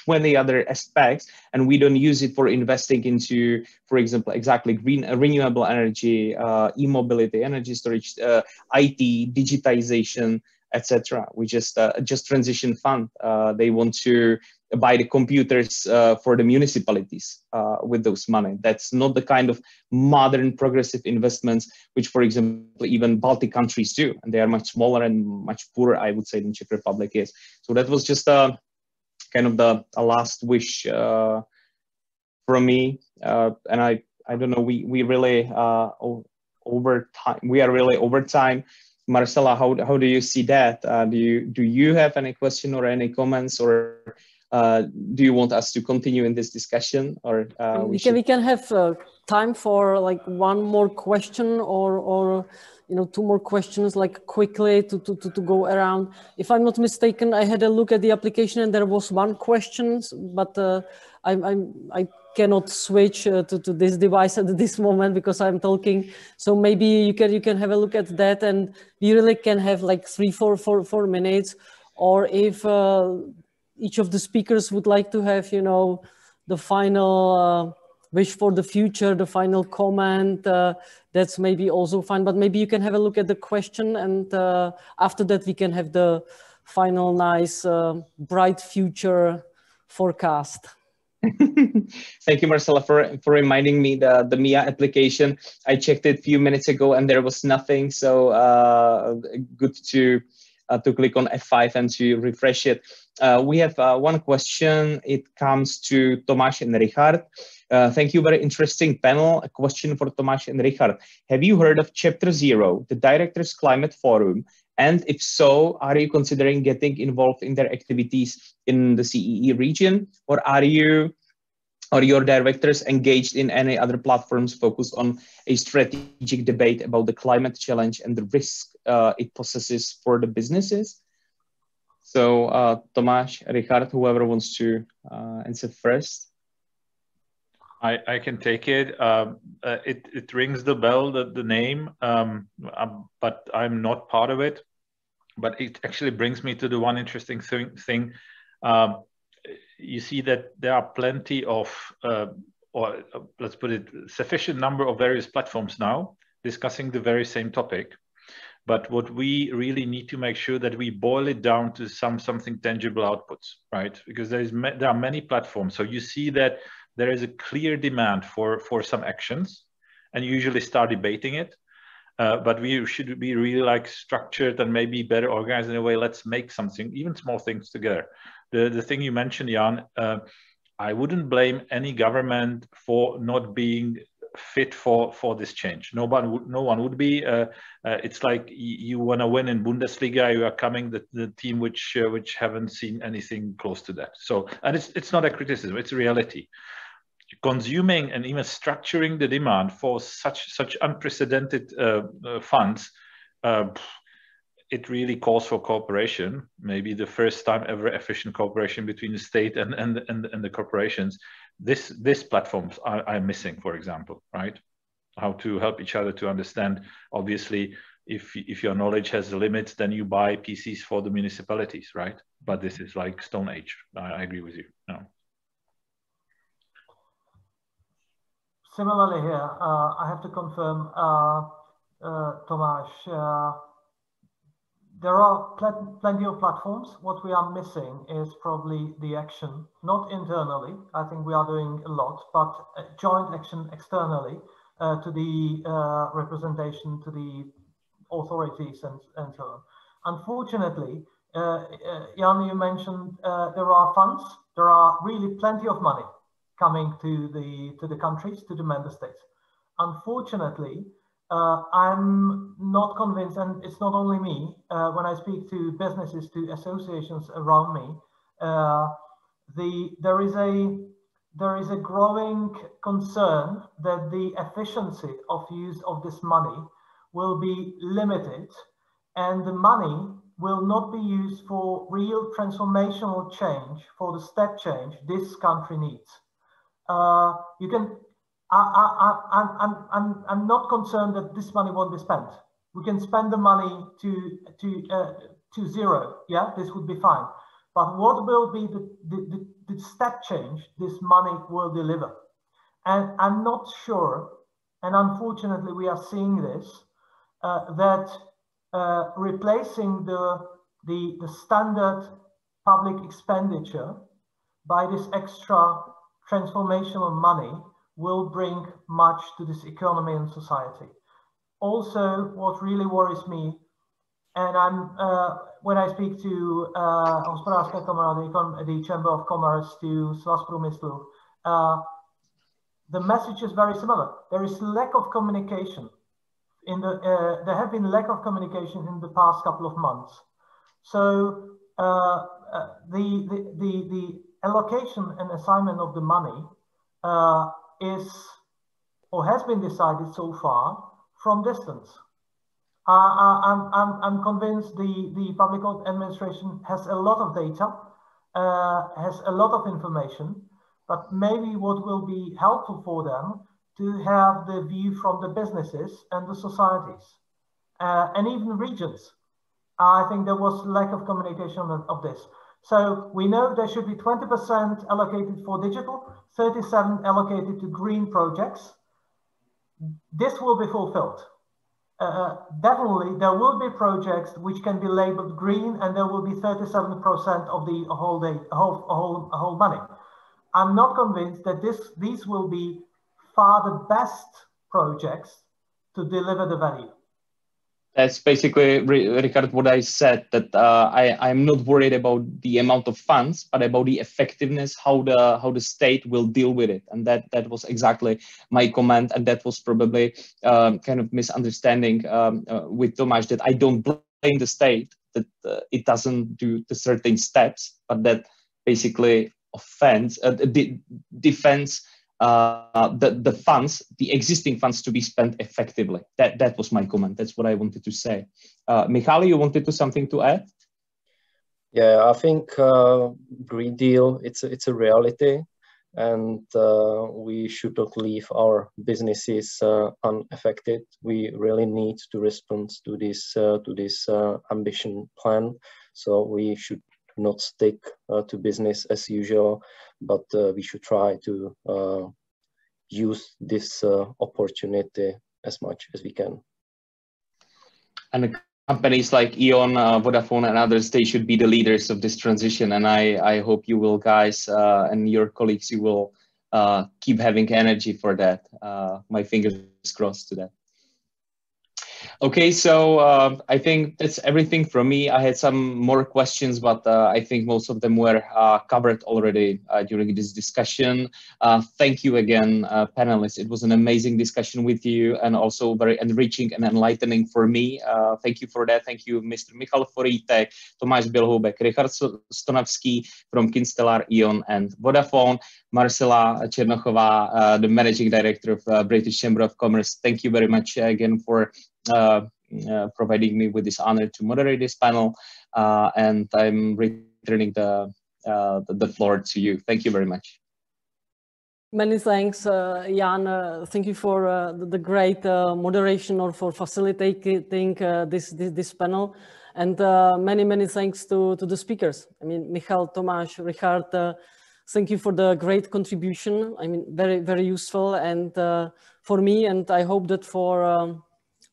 20 other aspects and we don't use it for investing into for example exactly green uh, renewable energy uh, e-mobility energy storage uh, it digitization etc we just uh, just transition fund uh, they want to buy the computers uh, for the municipalities with those money. That's not the kind of modern progressive investments which for example even baltic countries do and they are much smaller and much poorer i would say than czech republic is. So that was just a kind of the a last wish uh, from me. Uh, and I I don't know. We we really uh, over time. We are really over time. Marcela, how how do you see that? Uh, do you do you have any question or any comments or uh, do you want us to continue in this discussion or uh, we, we can we can have uh, time for like one more question or or you know two more questions like quickly to, to, to, to go around. If i'm not mistaken i had a look at the application and there was one question but uh, I, I, I cannot switch uh, to, to this device at this moment because i'm talking. So maybe you can you can have a look at that and we really can have like three four four four minutes. Or if uh, each of the speakers would like to have you know the final uh, wish for the future, the final comment, uh, that's maybe also fine. But maybe you can have a look at the question and uh, after that we can have the final nice uh, bright future forecast. Thank you, Marcela, for, for reminding me the, the MIA application. I checked it a few minutes ago and there was nothing. So uh, good to, to click on F5 and to refresh it. Uh, we have uh, one question. It comes to Tomáš and Richard. Uh, thank you. Very interesting panel. A question for Tomáš and Richard. Have you heard of Chapter Zero, the Directors Climate Forum? And if so, are you considering getting involved in their activities in the CEE region? Or are you or your directors engaged in any other platforms focused on a strategic debate about the climate challenge and the risk uh, it possesses for the businesses? So uh, Tomáš, Richard, whoever wants to uh, answer first. I, I can take it. Um, uh, it. It rings the bell, the, the name, um, um, but I'm not part of it. But it actually brings me to the one interesting thing. thing. Um, you see that there are plenty of uh, or uh, let's put it, sufficient number of various platforms now discussing the very same topic. But what we really need to make sure that we boil it down to some something tangible outputs, right? Because there is there are many platforms. So you see that there is a clear demand for for some actions, and usually start debating it. Uh, but we should be really like structured and maybe better organized in a way. Let's make something, even small things together. The the thing you mentioned, Jan, uh, I wouldn't blame any government for not being fit for for this change. No one would, no one would be. Uh, uh, it's like you, want to win in Bundesliga, you are coming the, the team which uh, which haven't seen anything close to that. So, and it's it's not a criticism; it's a reality. Consuming and even structuring the demand for such such unprecedented uh, uh, funds uh, it really calls for cooperation, maybe the first time ever efficient cooperation between the state and, and, and, and the corporations. This, this platforms are, are missing, for example, right? How to help each other to understand, obviously, if, if your knowledge has limits, then you buy PCs for the municipalities, right? But this is like Stone Age. I, I agree with you. No. Similarly here, uh, I have to confirm, uh, uh, Tomáš, uh, there are pl plenty of platforms. What we are missing is probably the action, not internally. I think we are doing a lot, but joint action externally uh, to the uh, representation, to the authorities and, and so on. Unfortunately, uh, uh Jan, you mentioned uh, there are funds. There are really plenty of money coming to the to the countries, to the member states. Unfortunately, uh, I'm not convinced, and it's not only me. Uh, when I speak to businesses, to associations around me, uh, the there is a there is a growing concern that the efficiency of use of this money will be limited, and the money will not be used for real transformational change, for the step change this country needs. Uh, you can I, I, I'm, I'm, I'm not concerned that this money won't be spent. We can spend the money to, to, uh, to zero. Yeah, this would be fine. But what will be the, the, the, the step change this money will deliver? And I'm not sure, and unfortunately we are seeing this, uh, that uh, replacing the, the, the standard public expenditure by this extra transformational money will bring much to this economy and society. Also, what really worries me, and I'm uh, when I speak to uh, komora, the, Chamber of Commerce, to Svaz uh, the message is very similar. There is lack of communication. In the, uh, there have been lack of communication in the past couple of months. So uh, uh, the, the, the, the allocation and assignment of the money uh, is or has been decided so far from distance. Uh, I'm, I'm, I'm convinced the, the public administration has a lot of data, uh, has a lot of information, but maybe what will be helpful for them to have the view from the businesses and the societies uh, and even regions. I think there was lack of communication of, of this. So we know there should be 20% allocated for digital, 37 allocated to green projects. This will be fulfilled. Uh, uh, definitely, there will be projects which can be labeled green, and there will be 37% of the whole day, whole, whole, whole money. I'm not convinced that this these will be far the best projects to deliver the value that's basically Richard what I said that uh, I I'm not worried about the amount of funds but about the effectiveness how the how the state will deal with it. And that that was exactly my comment and that was probably um, kind of misunderstanding um, uh, with Tomáš that I don't blame the state that uh, it doesn't do the certain steps but that basically offense uh, the defense uh, the, the funds, the existing funds to be spent effectively. That, that was my comment. That's what I wanted to say. Uh, Michal, you wanted to something to add? Yeah, I think uh, Green Deal, it's a, it's a reality and uh, we should not leave our businesses uh, unaffected. We really need to respond to this, uh, to this uh, ambition plan. So we should not stick uh, to business as usual, but uh, we should try to uh, use this opportunity as much as we can. And companies like E.ON, uh, Vodafone, and others, they should be the leaders of this transition. And I, I hope you will, guys, uh, and your colleagues, you will uh, keep having energy for that. My fingers crossed to that. Okay, so uh, I think that's everything from me. I had some more questions, but uh, I think most of them were uh, covered already uh, during this discussion. Uh, thank you again, uh, panelists. It was an amazing discussion with you and also very enriching and enlightening for me. thank you for that. Thank you, Mr. Michal Forýtek, Tomáš Bělhoubek, Richard Stonavský from Kinstellar, E.ON and Vodafone, Marcela Černochová, the Managing Director of British Chamber of Commerce. Thank you very much again for providing me with this honor to moderate this panel. Uh, and I'm returning the, the, the floor to you. Thank you very much. Many thanks, uh, Jan. Uh, thank you for uh, the, great moderation or for facilitating this, this, this panel. And many, many thanks to, to the speakers. I mean, Michal, Tomáš, Richard, thank you for the great contribution. I mean, very, very useful. And for me, and I hope that for um,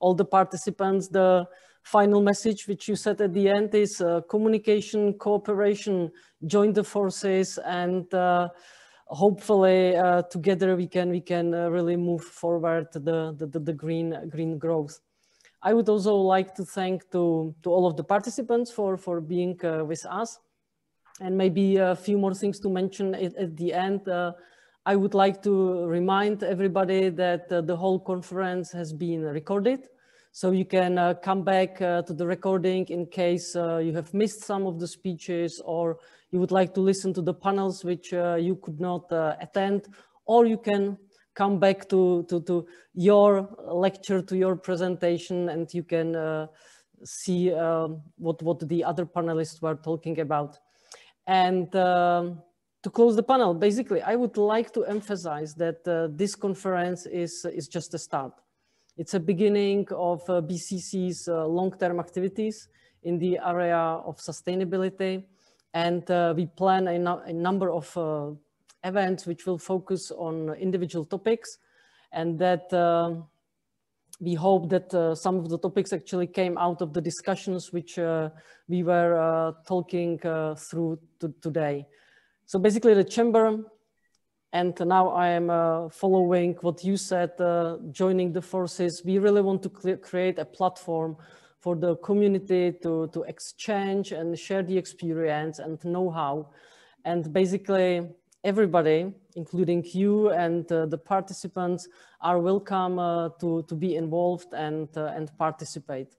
all the participants. The final message which you said at the end is uh, communication, cooperation, join the forces and uh, hopefully uh, together we can we can uh, really move forward the, the, the, green green growth. I would also like to thank to, to all of the participants for, for being with us. And maybe a few more things to mention at, at the end. Uh, I would like to remind everybody that uh, the whole conference has been recorded. So you can uh, come back uh, to the recording in case uh, you have missed some of the speeches or you would like to listen to the panels which uh, you could not uh, attend, or you can come back to, to, to, your lecture, to your presentation, and you can see um, what, what the other panelists were talking about. And um, to close the panel, basically, I would like to emphasize that uh, this conference is, is just a start. It's a beginning of uh, BCC's uh, long-term activities in the area of sustainability. And uh, we plan a, no a number of uh, events which will focus on individual topics and that uh, we hope that uh, some of the topics actually came out of the discussions which we were talking through today. So basically the chamber, and now I am uh, following what you said, uh, joining the forces. We really want to create a platform for the community to, to exchange and share the experience and know-how. And basically everybody, including you and uh, the participants are welcome uh, to, to be involved and, uh, and participate.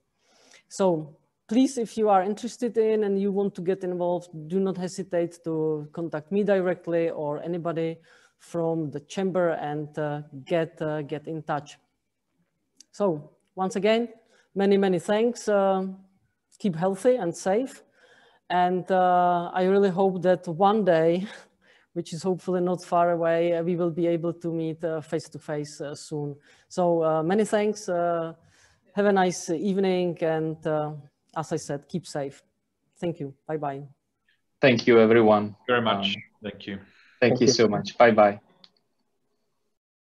So please, if you are interested in and you want to get involved, do not hesitate to contact me directly or anybody from the chamber and uh, get, uh, get in touch. So once again, many, many thanks. Uh, keep healthy and safe. And uh, I really hope that one day, which is hopefully not far away, uh, we will be able to meet face to face soon. So many thanks. have a nice evening and as I said, keep safe. Thank you. Bye bye. Thank you, everyone. Very much. Um, Thank you. Thank, Thank you, you so much. Bye bye.